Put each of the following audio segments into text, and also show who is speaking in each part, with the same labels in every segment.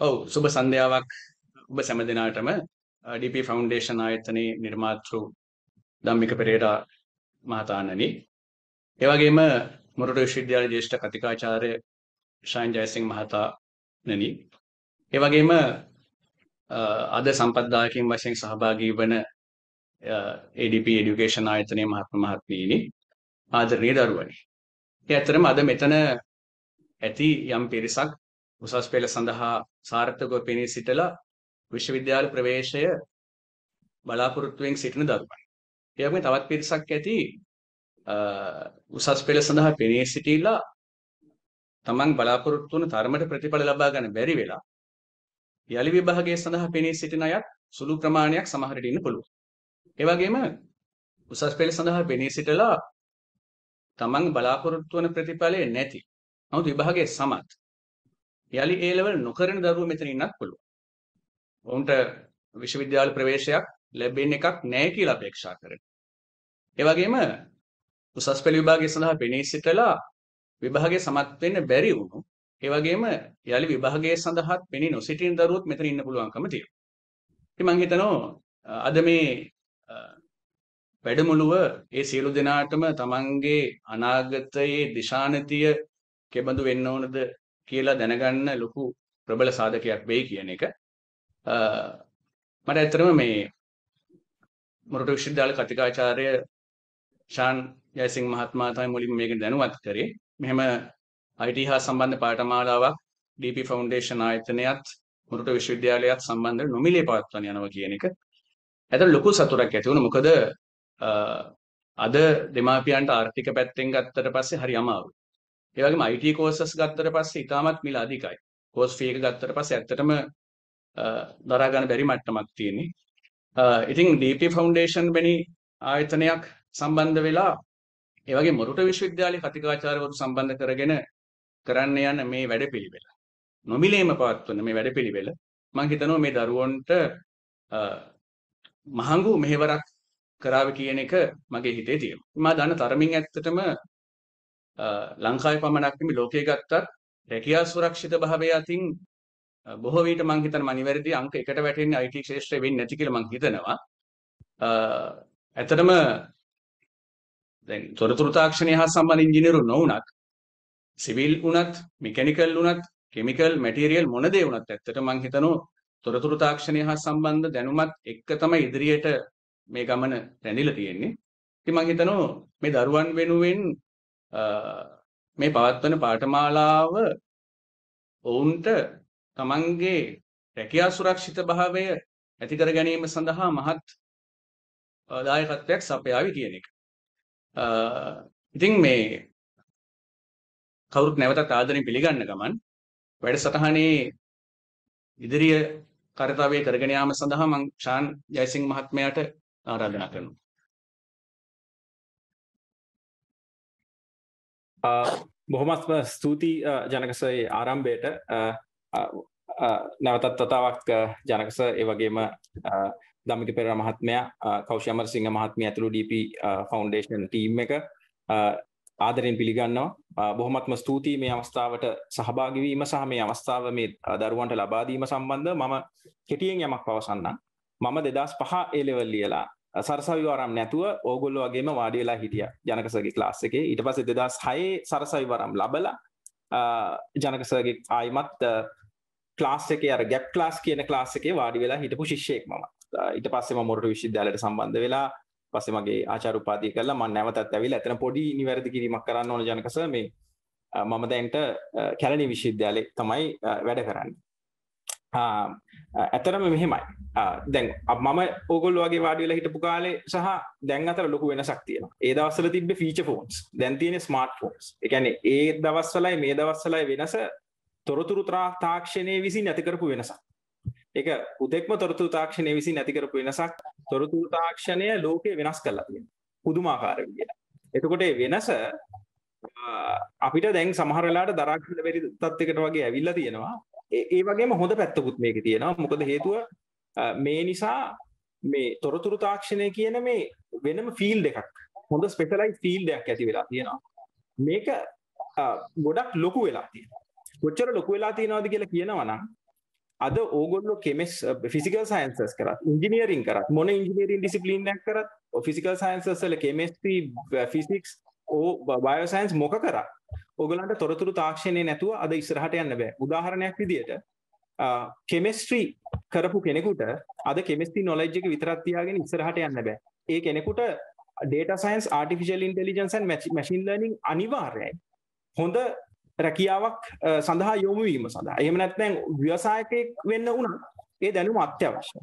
Speaker 1: ඔව් සුබ සන්ධ්‍යාවක් ඔබ සැම දෙනාටම DP ෆවුන්ඩේෂන් ආයතනයේ නිර්මාතෘ ධම්මික පෙරේරා මහතාණනි. ඒ වගේම මොරටු විශ්වවිද්‍යාලයේ ජ්‍යෙෂ්ඨ කතිකාචාර්ය ශාන් ජයසිංහ මහතාණනි. ඒ වගේම අද සම්පත්දායකින් වශයෙන් සහභාගී වන ADP එඩියුකේෂන් ආයතනයේ මහත්ම මහත්මීනි ආදරණීය දරුවනි. ඒ ඇත්තටම අද මෙතන ඇති යම් පිරිසක් උසස් පෙළ සඳහා සාර්ථකව පෙනී සිටලා විශ්වවිද්‍යාල ප්‍රවේශය බලාපොරොත්තුවෙන් සිටින දරුවන්. ඒ වගේම තවත් පිරිසක් ඇති උසස් පෙළ සඳහා පෙනී සිටීලා තමන් බලාපොරොත්තු වන තරමට ප්‍රතිඵල ලබා ගන්න බැරි වෙලා යලි විභාගයේ සඳහා පෙනී සිටින අයත් සුළු ප්‍රමාණයක් සමහර විට ඉන්න පුළුවන්. ඒ වගේම උසස් පෙළ සඳහා පෙනී සිටලා තමන් බලාපොරොත්තු වන ප්‍රතිඵලය නැති. නමුත් විභාගයේ සමත් යලි ඒ ලෙවල් නොකරන දරුවෝ මෙතන ඉන්නත් පුළුවන්. ඔවුන්ට විශ්වවිද්‍යාල ප්‍රවේශයක් ලැබෙන්න එකක් නැහැ කියලා අපේක්ෂා කරනවා. ඒ වගේම උසස් පෙළ විභාගය සඳහා පෙනී සිටලා විභාගයේ සමත් වෙන්න බැරි වුණු ඒ වගේම යලි විභාගයේ සඳහාත් පෙනී නොසිටින දරුවොත් මෙතන ඉන්න පුළුවන්කම තියෙනවා. ඉතින් මම හිතනවා අද මේ වැඩමුළුව ඒ සියලු දෙනාටම තමන්ගේ අනාගතයේ දිශානතිය කෙබඳු වෙන්න ඕනද කියලා දැනගන්න ලොකු ප්‍රබල සාධකයක් වෙයි කියන එක මට ඇත්තටම මේ මොරටු විශ්වවිද්‍යාල කතිකාචාර්ය ශාන් ජයසිංහ මහත්මයා තමයි මුලින්ම මේක දැනුවත් කරේ. මෙහෙම IT හා සම්බන්ධ පාඨමාලාවක් DP ෆවුන්ඩේෂන් ආයතනයත් මොරටු විශ්වවිද්‍යාලයත් සම්බන්ධව නොමිලේ පවත්වන යනවා කියන එක. ඇත්තට ලොකු සතුටක් ඇති වුණා. මොකද අද දෙමාපියන්ට ආර්ථික පැත්තෙන් ගත්තට පස්සේ හරි අමාරුයි. ඒ වගේම IT courses ගත්තට පස්සේ ඉතාමත් මිල අධිකයි. course fee එක ගත්තට පස්සේ ඇත්තටම දරා ගන්න බැරි මට්ටමක් තියෙන්නේ. ඉතින් DP Foundation වැනි ආයතනයක් සම්බන්ධ වෙලා ඒ වගේ මොරටු විශ්වවිද්‍යාලයේ කතිකාචාර්යවරු සම්බන්ධ කරගෙන කරන්න යන මේ වැඩපිළිවෙල නොමිලේම පවත්වන මේ වැඩපිළිවෙල මම හිතනවා මේ දරුවන්ට මහඟු මෙහෙවරක් කරාවි කියන එක මගේ හිතේ තියෙනවා. මම දන්න තරමින් ඇත්තටම ලංකාවේ පමණක් නෙමෙයි ලෝකයේ ගත්තත් රැකියා සුරක්ෂිත භාවය අතින් බොහෝ විට මම හිතනවා අනිවැරදි අංක එකට වැටෙන්නේ IT ක්ෂේත්‍රය වෙන්නේ නැති කියලා මම හිතනවා. ඇත්තටම දැන් තොරතුරු තාක්ෂණය හා සම්බන්ධ ඉංජිනේරු නොවුනත් සිවිල් වුණත් මෙකැනිකල් වුණත් කෙමිකල් මැටීරියල් මොන දේ වුණත් ඇත්තට මම හිතනවා තොරතුරු තාක්ෂණය හා සම්බන්ධ දැනුමත් එක්ක තමයි ඉදිරියට මේ ගමන රැඳිලා තියෙන්නේ. ඉතින් මම හිතනවා මේ දරුවන් වෙනුවෙන් මේ පවත්වන පාඨමාලාව ඔවුන්ට තමන්ගේ රැකියා සුරක්ෂිත භාවය ඇති කර ගැනීම සඳහා මහත් දායකත්වයක් සපයාවි කියන එක. ඉතින් මේ කවුරුත් නැවතත් ආදරෙන් පිළිගන්න ගමන් වැඩසටහනේ ඉදිරිය කාර්යතාවය කරගෙන යාම සඳහා මම ශාන් ජයසිංහ මහත්මයාට ආරාධනා කරනවා.
Speaker 2: බොහොමත්ම ස්තුතියි ජනකසයේ ආරම්භයට. නැවතත් තතාවක් ජනකස ඒ වගේම දමික පෙර මහත්මයා කෞෂ අමරසිංහ මහත්මිය ඇතුළු DP ෆවුන්ඩේෂන් ටීම් එක ආදරෙන් පිළිගන්නවා. බොහොමත්ම ස්තුතියි මේ අවස්ථාවට සහභාගී වීම සහ මේ අවස්ථාව මේ දරුවන්ට ලබා දීම සම්බන්ධ මම කෙටියෙන් යමක් පවසන්නම්. මම 2005 ඒ ලෙවල් ලියලා සරසවිවරම් නැතුව ඕගොල්ලෝ වගේම වාඩි වෙලා හිටියා ජනකසගේ ක්ලාස් එකේ. ඊට පස්සේ 2006 සරසවිවරම් ලබලා ජනකසගේ ආයිමත් ක්ලාස් එකේ අර ගැප් ක්ලාස් කියන ක්ලාස් එකේ වාඩි වෙලා හිටපු ශිෂ්‍යයෙක් මම. ඊට පස්සේ මම මොරටු විශ්වවිද්‍යාලයට සම්බන්ධ වෙලා පස්සේ මගේ ආචාර්ය උපාධිය කළා මම නැවතත් ඇවිල්ලා එතන පොඩි නිවැරදි කිරීමක් කරන්න ඕන ජනකස මේ මම දැන්ට කැලණි විශ්වවිද්‍යාලේ තමයි වැඩ කරන්නේ. ඇතරම මෙහෙමයි. දැන් මම ඔගොල් වගේ වාඩිලා හිටපු කාලේ සහ දැන් අතර ලොකු වෙනසක් තියෙනවා. ඒ දවස්වල තිබ්බේ ෆීචර් ෆෝන්ස් දැන් තියෙන ස්මාර්ට් ෆෝන්ස් ඒ කියන්නේ ඒ දවස්වලයි මේ දවස්වලයි වෙනස තොරතුරු තාක්ෂණයේ විසින් ඇති කරපු වෙනසක්. ඒක උදෙක්ම තොරතුරු තාක්ෂණය විසින් ඇති කරපු වෙනසක්. තොරතුරු තාක්ෂණය ලෝකේ වෙනස් කරලා තියෙනවා. පුදුමාකාර විදියට. එතකොට වෙනස අපිට දැන් සමහර වෙලාවට දරා ගන්න බැරි තත්යකට වගේ ඇවිල්ලා තියෙනවා. ඒ වගේම හොඳ පැත්තකුත් මේක තියෙනවා. මොකද හේතුව මේ නිසා මේ තොරතුරු තාක්ෂණය කියන මේ වෙනම ෆීල්ඩ් එකක් හොඳ ස්පෙෂලයිස් ෆීල්ඩ් එකක් ඇති වෙලා තියෙනවා. මේක ගොඩක් ලොකු වෙලා තියෙනවා. කොච්චර ලොකු වෙලා තියෙනවද කියලා කියනවා නම් අද ඕගොල්ලෝ කෙමස් ෆිසිකල් සයින්සස් කරත් ඉංජිනියරින් කරත් මොන ඉංජිනියරින් ඩිසිපලිනක් කරත් ෆිසිකල් සයින්සස්ල කෙමස්ට්‍රී ෆිසික්ස් ඕ බයෝසයින්ස් මොක කර ඔගලන්ට තොරතුරු තාක්ෂණය නැතුව අද ඉස්සරහට යන්න බෑ. උදාහරණයක් විදියට කෙමස්ට්‍රී කරපු කෙනෙකුට අද කෙමස්ති නොලජ්ක විතරත්තියාගෙන ඉස්සරහට යන්න බෑ. ඒ කෙනෙකුට data science artificial intelligence machine learning අනිවාර්යයි. හොඳ රැකියාවක් සඳහා යොමුවීම සඳහා. එහෙම නැත්නැන් ව්‍යවසායකයෙක් වෙන්න වුණ ඒ දැනුම අත්‍යවශ්‍ය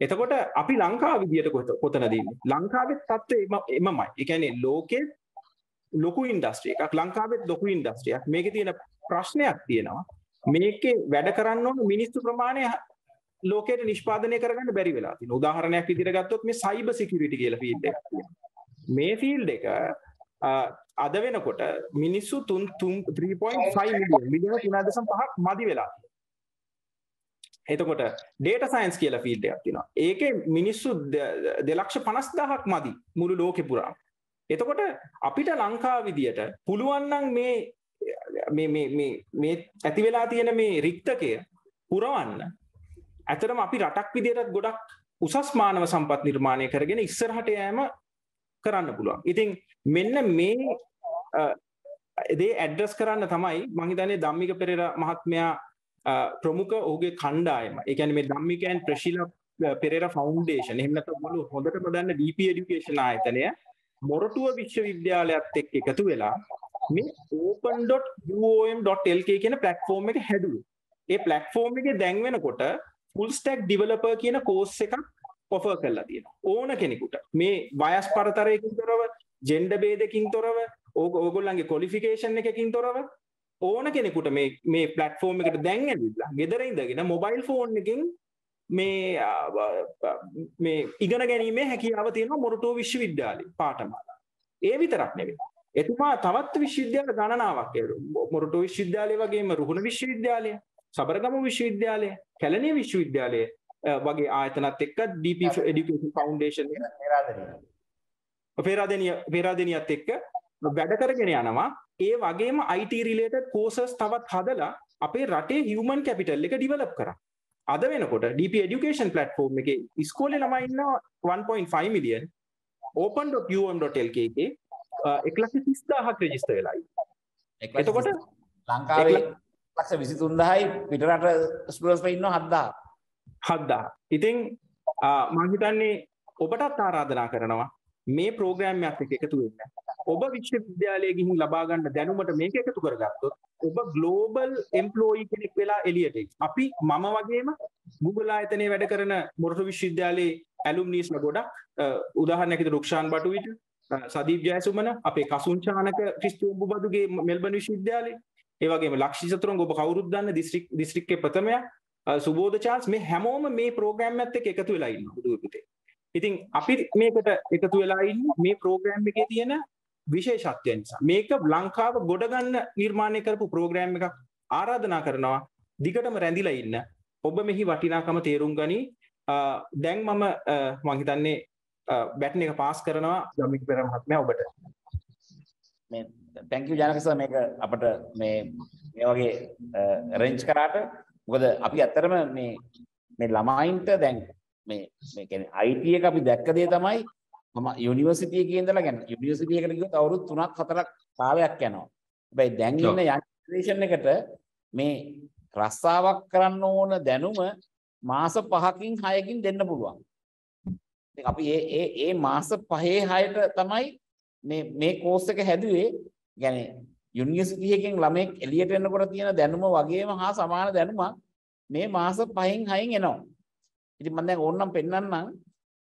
Speaker 2: එතකොට අපි ලංකා විදියට කොත කොතනදන්න ලංකාවෙත් තත්ව එමමයි. එකැනේ ලෝකෙ ලොකු ඉන්ඩස්ට්‍රිය එකක් ලංකාවෙත් ලොකු ඉන්ඩස්ට්‍රියක් මේක තියෙන ප්‍රශ්නයක් තියෙනවා. මේකේ වැඩ කරන්න ඕන මිනිස්තු ප්‍රමාණය ලෝකයට නිෂ්පාදනය කරගන්න බැරි වෙලා තින උදාහරණයක් විදිර ගත්තොත් මේ සයිබ සිකිරිටි කියල ෆීල්ඩ මේ ෆීල්ඩ එක අද වෙනකොට මිනිස්සු තුන් තුන් 3.5 මිලියන් මිලියන තුනදසම් පහක් මදි වෙලා එතකොට ඩේට සයින්ස් කියලා ෆීල්ඩයක් තිනවා ඒක මිනිස්සු දෙලක්ෂ පනස්දාහක් මදි මුළු ලෝකෙ පුරා එතකොට අපිට ලංකා විදියට පුළුවන්නන් මේ මේ ඇති වෙලා තියෙන මේ රික්තකය පුරවන්න. ඇතරම අපි රටක් විදියටත් ගොඩක් උසස් මානව සම්පත් නිර්මාණය කරගෙන ඉස්සරහට යෑම කරන්න පුළුවන්. ඉතින් මෙන්න මේ එදේ ඇඩ්‍රස් කරන්න තමයි මහිතනේ දම්මික පෙරෙර මහත්මයා ප්‍රමුඛ ඔහුගේ කණ්ඩායම. එකැන මේ දම්මිකයන් ප්‍රශීල පෙරේර ෆෞන්ඩේෂන් එහමනත මොලු හොඳට මදන්න ඩප ඩිකේෂන ආයතනය මොරටුව විශ්වවිද්‍යාලයක්ත් එක් එකතු වෙලා මේ open.uom.lk කියන පලට්ෆෝර්ම් එක හැදුව. ඒ පලට්ෆෝර්ම් එක දැන්වෙනකොට ෆුල්ස්ටක් ඩිවලප කියන කෝස් එකක් ඔෆ කරලා තියෙන ඕන කෙනෙකුට. මේ වයස් පරතරයකින් තොරව ජෙන්ඩ බේදකින් තොරව ඕක ඕගොල්ලන්ගේ කොලිෆිකේෂන් එකකින් තොරව ඕන කෙනෙකුට මේ මේ පලට්ෆෝර්ම් එකට දැන් ඇවිල්ලා ගෙදර ඉඳගෙන මොබයිල් ෆෝන් එකින් මේ මේ ඉගෙන ගැනීමේ හැකියාව තියෙනවා මොරටෝ විශ්වවිද්‍යාලේ පාඨමාලා. ඒ විතරක් නෙවෙයි. එතුමා තවත් විශ්වවිද්‍යාල ගණනාවක් මොරටෝ විශ්වවිද්‍යාලය වගේම රුහුණ විශ්වවිද්‍යාලය සබරගම විශ්වවිද්‍යාලය කැලණිය විශ්වවිද්‍යාලය වගේ ආයතනත් එක්ක DP Education Foundation පේරාදෙනිය පේරාදෙනියත් එක්ක වැඩ කරගෙන යනවා. ඒ වගේම IT related courses තවත් හදලා අපේ රටේ human capital එක develop කරා. අද වෙනකොට DP education platform එකේ ඉස්කෝලේ ළමයි ඉන්නවා 1.5 million. open.um.lk එකේ 1,30,000ක් රෙජිස්ටර් වෙලා ඉන්නවා එතකොට
Speaker 3: ලංකාවේ ලක්ෂ 23000යි පිටරට ස්ටුඩන්ට්ස් ඉන්නවා 7000
Speaker 2: හද්දා ඉතිං මංහිතන්නේ ඔබටත් ආරාධනා කරනවා මේ ප්‍රෝග්‍රෑම්යක් එක එකතු වෙන්න. ඔබ විශ්ව විද්‍යාලය ගිහින් ලබාගන්න දැනුමට මේක එකතු කරගත්තොත් ඔබ ගලෝබල් එම්පලෝයි කෙනෙක් වෙලා එලියට අපි මම වගේම ගුගලා එතනේ වැඩ කරන මොරටු විශ්වවිද්‍යාලයේ ඇලුම් නීස්ල ගොඩක් උදාහරණයකද රුක්ෂාන් බටුවිට සදීප ජයසුමන අපේ කසුංචානක ක්‍රිස්තුූ බදුගේ මෙල්බන විශ්වවිද්‍යාලය. ඒවගේ ලක්ෂිතතුරන් ඔබ කවරුද්දන්න දිස්ත්‍රික් දිස්ත්‍රික්ක ප්‍රථමයක් සුබෝධ චාල්ස් මේ හැමෝම මේ ප්‍රෝග්‍රෑම් ඇත්ත එකතු වෙලා ඉන්න බුදුපුතේ ඉතින් අපි මේකට එකතු වෙලා ඉන්න මේ ප්‍රෝග්‍රෑම් එකේ තියෙන විශේෂත්වය නිසා. මේක ලංකාව ගොඩගන්න නිර්මාණය කරපු ප්‍රෝග්‍රෑම් එකක් ආරාධනා කරනවා. දිගටම රැඳිලා ඉන්න. ඔබ මෙහි වටිනාකම තේරුම් ගනි. දැන් මම මංහිතන්නේ බැට්න එක පාස් කරනවා. ගමික් පෙර මහත්මය ඔබට.
Speaker 3: තැංක ජනකස මේක අපට මේ මේ වගේ රෙන්ච් කරාට මොකද අපි ඇත්තරම මේ මේ ළමයින්ට දැන් මේ මේ කියන්නේ IT එක අපි දැක්ක දේ තමයි මම යුනිවර්සිටි එකේ ඉඳලා කියන්නේ යුනිවර්සිටි එකට ගියොත් අවුරුදු 3ක් 4ක් කාලයක් යනවා. හැබැයි දැන් ඉන්න ජෙනරේෂන් එකට මේ රස්සාවක් කරන්න ඕන දැනුම මාස 5කින් 6කින් දෙන්න පුළුවන්. ඉතින් අපි ඒ ඒ ඒ මාස 5 6ට තමයි මේ මේ කෝස් එක හැදුවේ. يعني යුනිවර්සිටි එකෙන් ළමෙක් එළියට එනකොට තියෙන දැනුම වගේම හා සමාන දැනුමක් මේ මාස 5න් 6න් එනවා. ඉතින් මම දැන් ඕනනම් පෙන්වන්නම්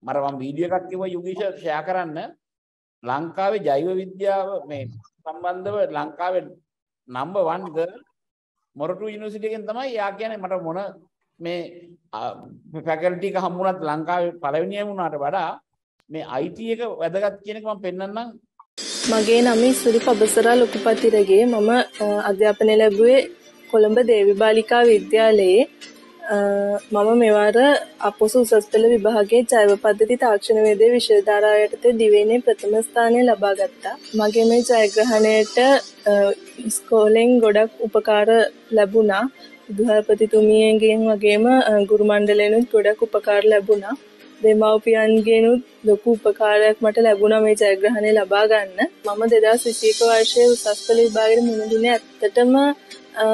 Speaker 3: මර මම වීඩියෝ එකක් කිව්වා යුගීෂ ෂෙයා කරන්න ලංකාවේ ජෛව විද්‍යාව මේ සම්බන්ධව ලංකාවේ නම්බර් 1 ගර්ල් මොරටු යුනිවර්සිටි එකෙන් තමයි යා කියන්නේ මට මොන මේ ෆැකල්ටි එක හම්බුණත් ලංකාවේ පළවෙනියම වුණාට වඩා මේ IT එක වැදගත් කියන එක මම පෙන්වන්නම්
Speaker 4: මගේ නම ඉස්සුරි පබසරා ලොකුපතිරගේ මම අධ්‍යාපනය ලැබුවේ කොළඹ දේවිබාලිකා විද්‍යාලයේ මම මෙවර අපොස උසස් පෙළ විභාගයේ ජෛව පද්ධති තාක්ෂණ වේදේ විෂයධාරා යටතේ දිවයිනේ ප්‍රථම ස්ථානය ලබා ගත්තා. මගේ මේ ජයග්‍රහණයට ඉස්කෝලෙන් ගොඩක් උපකාර ලැබුණා. විදුහල්පතිතුමියගෙන් වගේම අ, ගුරු මණ්ඩලයනුත් ගොඩක් උපකාර ලැබුණා. දෙමව්පියන්ගෙනුත් ලොකු උපකාරයක් මට ලැබුණා මේ ජයග්‍රහණය ලබා ගන්න. මම 2021 වර්ෂයේ උසස් පෙළ විභාගෙට මුහුණ දුන්නේ ඇත්තටම අ,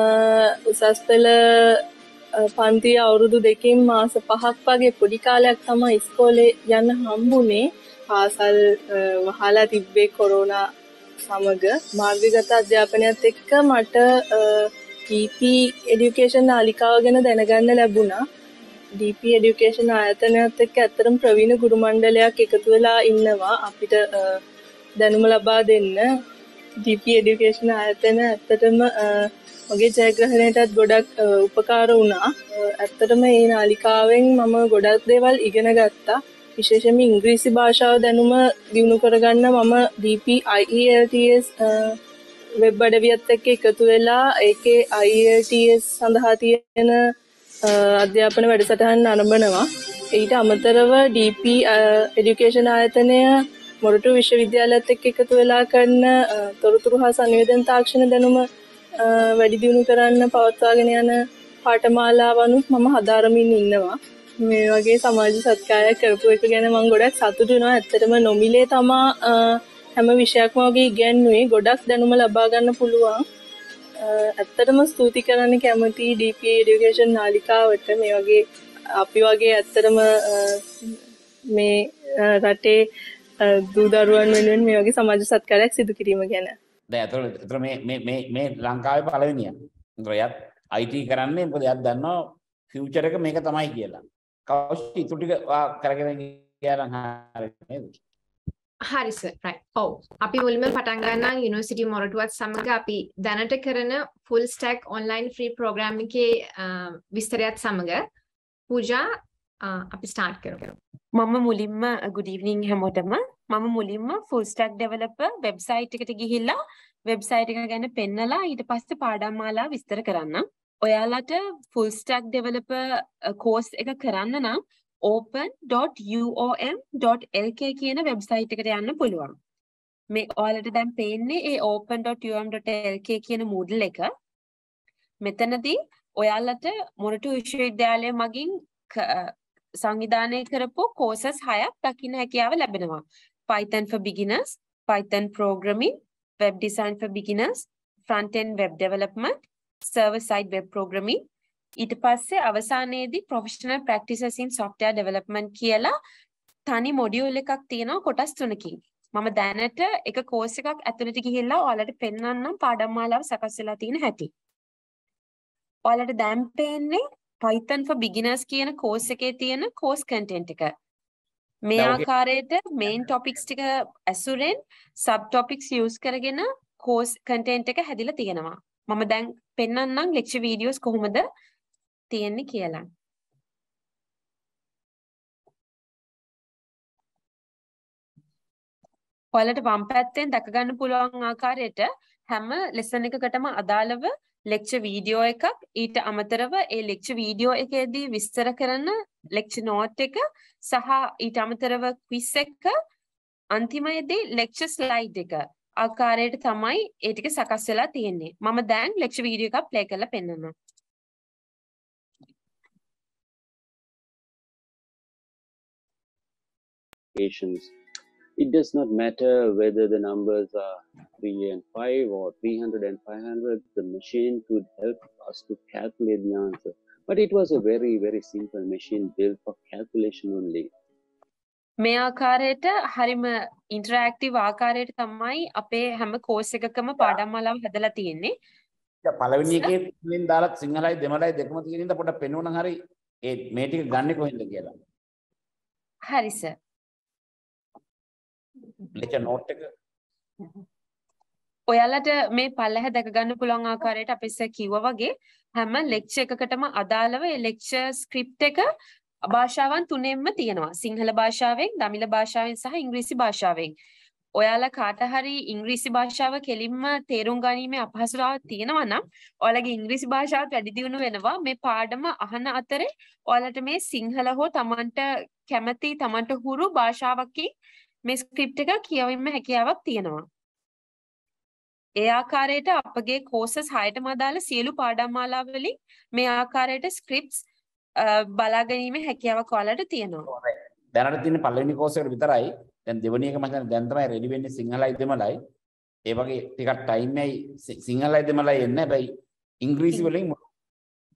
Speaker 4: උසස් පෙළ අ, පන්ති අවුරුදු දෙකින් මාස පහක් වගේ පොඩි කාලයක් තමයි ඉස්කෝලේ යන්න හම්බුනේ. පාසල් අ, වහලා තිබ්බේ කොරෝනා සමග මාර්ගගත අධ්‍යාපනයත් එක්ක මට DP එඩියුකේෂන් නාලිකාව ගැන දැනගන්න ලැබුණා. DP එඩියුකේෂන් ආයතනයත් එක්ක ඇත්තටම ප්‍රවීණ ගුරු මණ්ඩලයක් එකතු වෙලා ඉන්නවා අපිට අ, දැනුම ලබා දෙන්න. DP එඩියුකේෂන් ආයතන ඇත්තටම අ, මගේ ජයග්‍රහණයටත් ගොඩක් අ, උපකාර වුණා. අ, ඇත්තටම මේ නාලිකාවෙන් මම ගොඩක් දේවල් ඉගෙන ගත්තා. විශේෂයෙන්ම ඉංග්‍රීසි භාෂාව දැනුම දියුණු කරගන්න මම DP IELTS අ, වෙබ් අඩවියත් එක්ක එකතු වෙලා ඒකේ IELTS සඳහා තියෙන අ, අධ්‍යාපන වැඩසටහන් අරඹනවා. ඊට අමතරව DP එඩියුකේෂන් ආයතනය මොරටු විශ්වවිද්‍යාලයත් එක්ක එකතු වෙලා කරන අ, තොරතුරු හා සංවේදන තාක්ෂණ දැනුම අ, වැඩි දියුණු කරන්න පවත්වාගෙන යන පාඨමාලාවනුත් මම හදාරමින් ඉන්නවා. මේ වගේ සමාජ සත්කාරයක් කරපු එක ගැන මම ගොඩක් සතුටු වෙනවා. ඇත්තටම නොමිලේ තමා අ, හැම විෂයක්ම වගේ ඉගැන්නුවේ ගොඩක් දැනුම ලබා ගන්න පුළුවන්. අ, ඇත්තටම ස්තුති කරන්න කැමති DP එඩියුකේෂන් නාලිකාවට මේ වගේ අපි වගේ ඇත්තටම අ, මේ අ, රටේ අ, දූ දරුවන් වෙනුවෙන් මේ වගේ සමාජ සත්කාරයක් සිදු කිරීම ගැන.
Speaker 3: දැන් ඇතුළේ ඇතුළේ මේ මේ මේ මේ ලංකාවේ පළවෙනිය. ඒතර එයත් IT කරන්නේ මොකද එයත් දන්නවා ෆියුචර් එක මේක තමයි කියලා. කවුරුත් ඉතුරු ටික ඔයා කරගෙන ගියා නම් හරි නේද?
Speaker 5: හරිස රයි ඔව්. අපි මුලින්ම පටන් ගන්නම් යුනිවර්සිටි මොරටුවත් සමග අපි දැනට කරන full stack online free program එකේ අ, විස්තරයත් සමග පූජා අ, අපි ස්ටාර්ට් කරමු.
Speaker 6: මම මුලින්ම good evening හැමෝටම. මම මුලින්ම full stack developer website එකට ගිහිල්ලා website එක ගැන පෙන්නලා ඊට පස්සේ පාඩම් මාලා විස්තර කරන්නම්. ඔයාලට full stack developer course එක කරන්න නම් open.uom.lk කියන website එකට යන්න පුළුවන්. මේ ඔයාලට දැන් පේන්නේ ඒ open.um.lk කියන Moodle එක. මෙතනදී ඔයාලට මොරටු විශ්වවිද්‍යාලය මගින් ක- සංවිධානය කරපු courses හයක් දකින්න හැකියාව ලැබෙනවා. Python for beginners, Python programming, web design for beginners, front end web development, server side web programming. ඊට පස්සේ අවසානයේදී professional practices in software development කියලා තනි මොඩියුල් එකක් තියෙනවා කොටස් තුනකින්. මම දැනට එක කෝස් එකක් ඇතුළට ගිහිල්ලා ඔයාලට පෙන්වන්නම් පාඩම් මාලාව සකස් වෙලා තියෙන හැටි. ඔයාලට දැන් පේන්නේ Python for beginners කියන කෝස් එකේ තියෙන course content එක. මේ ආකාරයට main topics ටික ඇසුරෙන් sub topics use කරගෙන course content එක හැදිලා තියෙනවා. මම දැන් පෙන්වන්නම් lecture videos කොහොමද තියෙන්නේ කියලා. ඔයාලට වම් පැත්තෙන් දැක ගන්න පුළුවන් ආකාරයට හැම ලෙසන් එකකටම අදාළව ලෙක්චර් වීඩියෝ එකක් ඊට අමතරව ඒ ලෙක්චර් වීඩියෝ එකේදී විස්තර කරන ලෙක්චර් නෝට් එක සහ ඊට අමතරව ක්විස් එක අන්තිමයේදී ලෙක්චර් ස්ලයිඩ් එක ආකාරයට තමයි ඒ ටික සකස් වෙලා තියෙන්නේ. මම දැන් ලෙක්චර් වීඩියෝ එකක් ප්ලේ කරලා පෙන්නන්නම්.
Speaker 7: Applications. It does not matter whether the numbers are 3 and 5 or 300 and 500, the machine could help us to calculate the answer. But it was a very, very simple machine built for calculation only.
Speaker 6: මේ ආකාරයට හරිම interactive ආකාරයට තමයි අපේ හැම course එකකම පාඩම් මාලාව හදලා තියෙන්නේ.
Speaker 3: දැන් පළවෙනි එකේ ඉතින් දාලා සිංහලයි දෙමළයි දෙකම තියෙන ඉඳ පොඩ්ඩක් පෙන්වන්න හරි ඒ මේ ටික ගන්නෙ කොහෙන්ද කියලා.
Speaker 6: හරි සර්.
Speaker 3: ලෙක්චර් නෝට් එක
Speaker 6: ඔයාලට මේ පල්ලෙහ දැක ගන්න පුළුවන් ආකාරයට අපි ඉස්සර කිව්වා වගේ හැම ලෙක්චර් එකකටම අදාළව ඒ ලෙක්චර් ස්ක්‍රිප්ට් එක භාෂාවන් තුනෙන්ම තියෙනවා. සිංහල භාෂාවෙන්, දමිළ භාෂාවෙන් සහ ඉංග්‍රීසි භාෂාවෙන්. ඔයාලා කාට හරි ඉංග්‍රීසි භාෂාව කෙලින්ම තේරුම් ගැනීමේ අපහසුතාවක් තියෙනවා නම් ඔයාලගේ ඉංග්‍රීසි භාෂාවත් වැඩි දියුණු වෙනවා. මේ පාඩම අහන අතරේ ඔයාලට මේ සිංහල හෝ Tamanට කැමති Tamanට හුරු භාෂාවකින් මේ ස්ක්‍රිප්ට් එක කියවීම හැකියාවක් තියෙනවා. ඒ ආකාරයට අපගේ කෝසස් හයටම අදාළ සියලු පාඩම් මාලා වලින් මේ ආකාරයට ස්ක්‍රිප්ට්ස් බලා ගැනීමේ හැකියාවක් ඔයාලට තියෙනවා.
Speaker 3: දැනට තියෙන පළවෙනි කෝස් එකට විතරයි. දැන් දෙවෙනි එක මම හිතන්නේ දැන් තමයි රෙඩි වෙන්නේ සිංහලයි දෙමළයි. ඒ වගේ ටිකක් ටයිම් එකයි සිංහලයි දෙමළයි එන්නේ. හැබැයි ඉංග්‍රීසි වලින්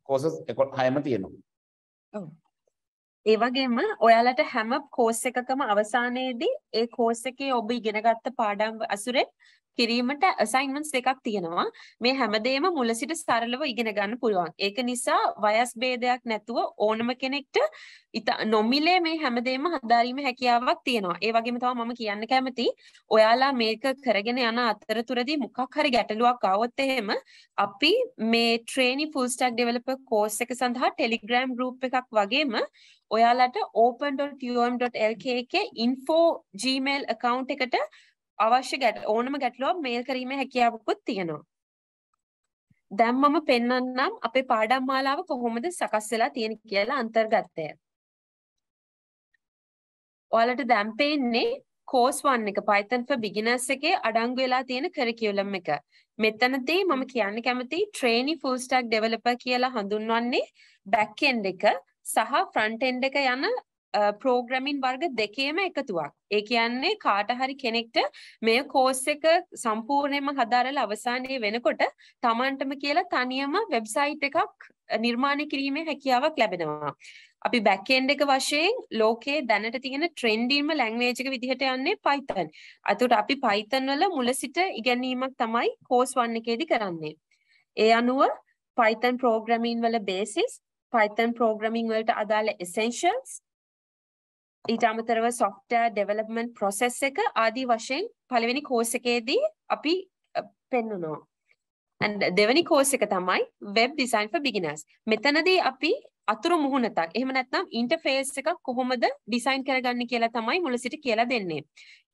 Speaker 3: කෝසස් 6ම තියෙනවා.
Speaker 6: ඒ වගේම ඔයාලට හැම කෝස් එකකම අවසානයේදී ඒ කෝස් එකේ ඔබ ඉගෙනගත්ත පාඩම් අසුරෙන් කිරීමට අසයින්මන්ට්ස් දෙකක් තියෙනවා. මේ හැමදේම මුල සිට සරලව ඉගෙන ගන්න පුළුවන්. ඒක නිසා වයස් ભેදයක් නැතුව ඕනම කෙනෙක්ට නොමිලේ මේ හැමදේම හදාරීමේ හැකියාවක් තියෙනවා. ඒ වගේම තමයි මම කියන්න කැමති ඔයාලා මේක කරගෙන යන අතරතුරදී මොකක් හරි ගැටලුවක් ආවොත් එහෙම අපි මේ trainee full stack developer course එක සඳහා Telegram group එකක් වගේම ඔයාලට open.um.lk එකේ info gmail account එකට අවශ්‍ය ගැට ඕනම ගැටලුවක් මේල් කිරීමේ හැකියාවකුත් තියෙනවා. දැන් මම පෙන්වන්නම් අපේ පාඩම් මාලාව කොහොමද සකස් වෙලා තියෙන කියලා අන්තර්ගතය. ඔයාලට දැන් පේන්නේ course 1 එක Python for beginners එකේ අඩංගු වෙලා තියෙන curriculum එක. මෙතනදී මම කියන්න කැමති trainee full stack developer කියලා හඳුන්වන්නේ back end එක සහ front end එක යන ප්‍රෝග්‍රමින් වර්ග දෙකේම එකතුවක්. ඒ කියන්නේ කාට හරි කෙනෙක්ට මේ කෝස් එක සම්පූර්ණයෙන්ම හදාරලා අවසානයේ වෙනකොට Tamanටම කියලා තනියම වෙබ්සයිට් එකක් නිර්මාණය කිරීමේ හැකියාවක් ලැබෙනවා. අපි back end එක වශයෙන් ලෝකයේ දැනට තියෙන ට්‍රෙන්ඩින්ම ලැන්ග්වේජ් එක විදිහට යන්නේ Python. අතට අපි Python වල මුල සිට ඉගෙනීමක් තමයි course 1 එකේදී කරන්නේ. ඒ අනුව Python programming වල basis, Python programming වලට අදාළ essentials, ඊට අමතරව software development process එක ආදී වශයෙන් පළවෙනි course එකේදී අපි පෙන්වනවා. and දෙවෙනි course එක තමයි web design for beginners. මෙතනදී අපි අතුරු මුහුණතක් එහෙම නැත්නම් interface එකක් කොහොමද design කරගන්නේ කියලා තමයි මුල සිට කියලා දෙන්නේ.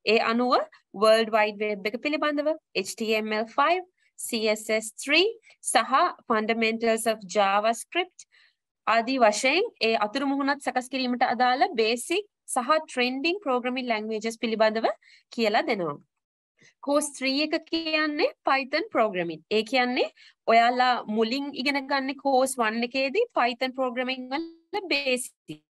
Speaker 6: ඒ අනුව world wide web එක පිළිබඳව HTML5 CSS3 සහ fundamentals of JavaScript ආදී වශයෙන් ඒ අතුරු මුහුණත් සකස් කිරීමට අදාළ basic සහ trending programming languages පිළිබඳව කියලා දෙනවා. course 3 එක කියන්නේ Python programming. ඒ කියන්නේ ඔයාලා මුලින් ඉගෙන ගන්න course 1 එකේදී Python programming වල basics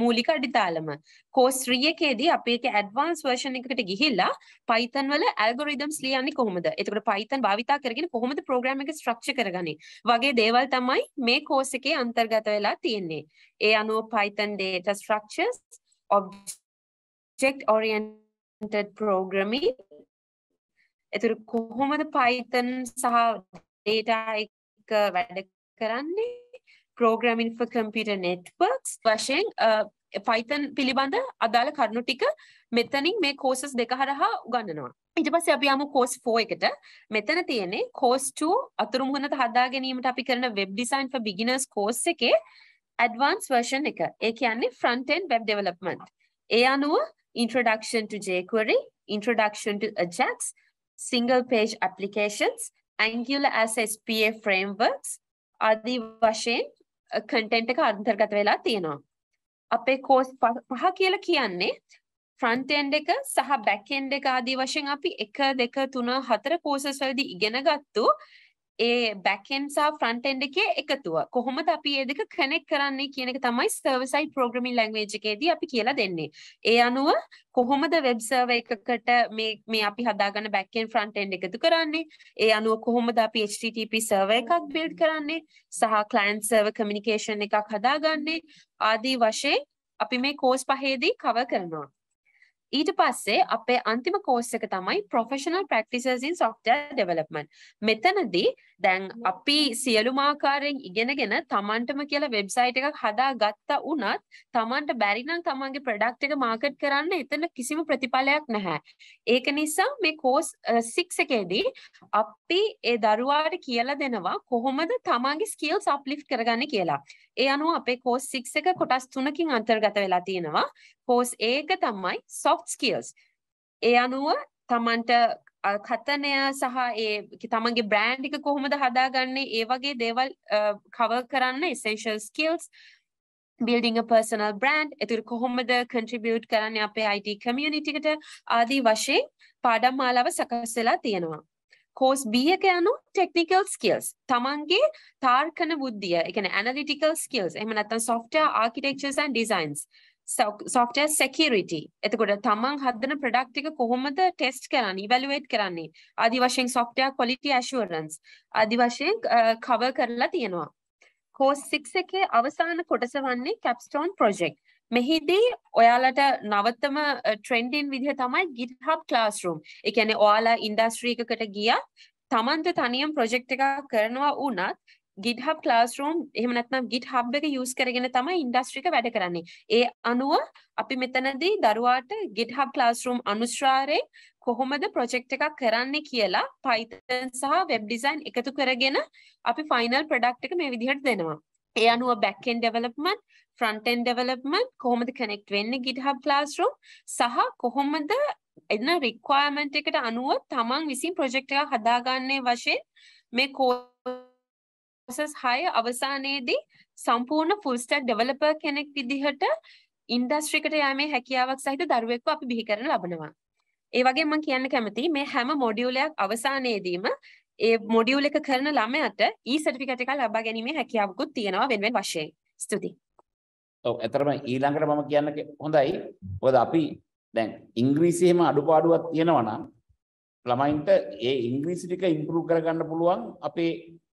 Speaker 6: මූලික අඩිතාලම. course 3 එකේදී අපි ඒක advanced version එකකට ගිහිල්ලා Python වල algorithms ලියන්නේ කොහොමද? එතකොට Python භාවිතා කරගෙන කොහොමද program එක structure කරගන්නේ? වගේ දේවල් තමයි මේ course එකේ අන්තර්ගත වෙලා තියෙන්නේ. ඒ අනුව Python data structures, object oriented programming එතුර කොහොමද Python සහ data එක වැඩ කරන්නේ programming for computer networks වශයෙන් Python පිළිබඳ අදාළ කරුණු ටික මෙතනින් මේ courses දෙක හරහා උගන්වනවා. ඊට පස්සේ අපි යමු course 4 එකට. මෙතන තියෙන්නේ course 2 අතුරු මුහුණත හදා ගැනීමට අපි කරන web design for beginners course එකේ advanced version එක. ඒ කියන්නේ front end web development. ඒ අනුව introduction to jQuery, introduction to Ajax, single page applications, Angular as SPA frameworks ආදී වශයෙන් කන්ටෙන්ට් එක අන්තර්ගත වෙලා තියෙනවා. අපේ කෝස් පහ කියලා කියන්නේ ෆ්‍රන්ට් එන්ඩ් එක සහ බැක් එන්ඩ් එක ආදී වශයෙන් අපි 1 2 3 4 කෝසස් වලදී ඉගෙන ගත්තු ඒ බැක් එන්ඩ් සහ ෆ්‍රන්ට් එන්ඩ් එකේ එකතුව. කොහොමද අපි මේ දෙක කනෙක්ට් කරන්නේ කියන එක තමයි සර්වර් සයිඩ් ප්‍රෝග්‍රෑමින් ලැන්ග්වේජ් එකේදී අපි කියලා දෙන්නේ. ඒ අනුව කොහොමද වෙබ් සර්වර් එකකට මේ මේ අපි හදාගන්න බැක් එන්ඩ් ෆ්‍රන්ට් එන්ඩ් එකතු කරන්නේ? ඒ අනුව කොහොමද අපි HTTP සර්වර් එකක් බිල්ඩ් කරන්නේ? සහ ක්ලයන්ට් සර්වර් කමියුනිකේෂන් එකක් හදාගන්නේ? ආදී වශයෙන් අපි මේ කෝස් පහේදී කවර් කරනවා. ඊට පස්සේ අපේ අන්තිම කෝස් එක තමයි professional practices in software development. මෙතනදී දැන් අපි සියලුම ආකාරයෙන් ඉගෙනගෙන Tamanටම කියලා වෙබ්සයිට් එකක් හදා ගත්තා වුණත් Tamanට බැරි නම් Tamanගේ product එක market කරන්න එතන කිසිම ප්‍රතිඵලයක් නැහැ. ඒක නිසා මේ කෝස් 6 එකේදී අපි ඒ දරුවාට කියලා දෙනවා කොහොමද Tamanගේ skills uplift කරගන්නේ කියලා. ඒ අනුව අපේ කෝස් 6 එක කොටස් තුනකින් අන්තර්ගත වෙලා තියෙනවා. කෝස් ඒක තමයි soft skills. ඒ අනුව තමන්ට කතනය සහ ඒ තමන්ගේ බ්‍රෑන්ඩ් එක කොහොමද හදාගන්නේ ඒ වගේ දේවල් කවර් කරන්න essential skills building a personal brand එතුර කොහොමද contribute කරන්නේ අපේ IT community එකට ආදී වශයෙන් පාඩම් මාලාව සකස් වෙලා තියෙනවා. කෝස් B එක යනු ටෙක්නිකල් ස්කිල්ස්. තමන්ගේ තාර්කන බුද්ධිය, ඒ කියන්නේ ඇනලිටිකල් ස්කිල්ස්. එහෙම නැත්නම් software architectures and designs. Software security. එතකොට තමන් හදන ප්‍රොඩක්ට් එක කොහොමද ටෙස්ට් කරන්නේ, ඉවැලුවේට් කරන්නේ. ආදි වශයෙන් software quality assurance. ආදි වශයෙන් කවර් කරලා තියෙනවා. කෝස් 6 එකේ අවසාන කොටස වන්නේ capstone project. මෙහිදී ඔයාලට නවත්තම ට්‍රෙන්ඩින් විදිහ තමයි GitHub Classroom. ඒ කියන්නේ ඔයාලා ඉන්ඩස්ට්‍රි එකකට ගියා තමන්ට තනියම ප්‍රොජෙක්ට් එකක් කරනවා වුණත් GitHub Classroom එහෙම නැත්නම් GitHub එක use කරගෙන තමයි ඉන්ඩස්ට්‍රි එක වැඩ කරන්නේ. ඒ අනුව අපි මෙතනදී දරුවාට GitHub Classroom අනුශ්‍රාරයෙන් කොහොමද ප්‍රොජෙක්ට් එකක් කරන්නේ කියලා Python සහ web design එකතු කරගෙන අපි final product එක මේ විදිහට දෙනවා. ඒ අනුව backend development front end development කොහොමද connect වෙන්නේ GitHub Classroom සහ කොහොමද එන requirement එකට අනුව තමන් විසින් project එකක් හදාගන්නේ වශයෙන් මේ courses 6 අවසානයේදී සම්පූර්ණ full stack developer කෙනෙක් විදිහට ඉන්ඩස්ට්‍රි එකට යෑමේ හැකියාවක් සහිත දරුවෙක්ව අපි බිහි කරන ලබනවා. ඒ වගේම මම කියන්න කැමතියි මේ හැම මොඩියුලයක් අවසානයේදීම ඒ මොඩියුල් එක කරන ළමයාට ඊ සර්ටිෆිකේට් එකක් ලබා ගැනීමේ හැකියාවකුත් තියෙනවා වෙන වෙන වශයෙන්. ස්තුතියි.
Speaker 3: ඔව් ඇතරම ඊළඟට මම කියන්න හොඳයි. මොකද අපි දැන් ඉංග්‍රීසියෙම අඩුපාඩුවක් තියෙනවා නම් ළමයින්ට ඒ ඉංග්‍රීසි ටික ඉම්ප්‍රූව් කරගන්න පුළුවන් අපේ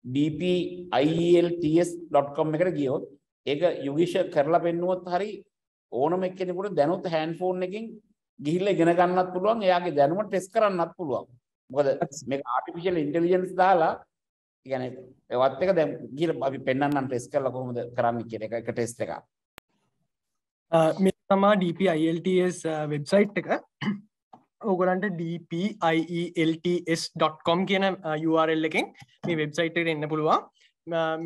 Speaker 3: dpielts.com එකට ගියොත් ඒක යුගිෂ කරලා පෙන්නුවොත් හරි ඕනම එක්කෙනෙකුට දැනුත් හෑන්ඩ්ෆෝන් එකකින් ගිහිල්ලා ඉගෙන ගන්නත් පුළුවන් එයාගේ දැනුම ටෙස්ට් කරන්නත් පුළුවන්. මොකද මේක ආටිෆිෂල් ඉන්ටෙලිජන්ස් දාලා කියන්නේ ඒවත් එක දැන් ගිහලා අපි පෙන්වන්නම් ටෙස්ට් කරලා කොහොමද කරන්නේ කියන එක එක ටෙස්ට් එකක්.
Speaker 8: මේ තමා DPILTS වෙබ්සයිට් එක. ඕගලන්ට dpielts.com කියන URL එකෙන් මේ වෙබ්සයිට් එකට එන්න පුළුවන්.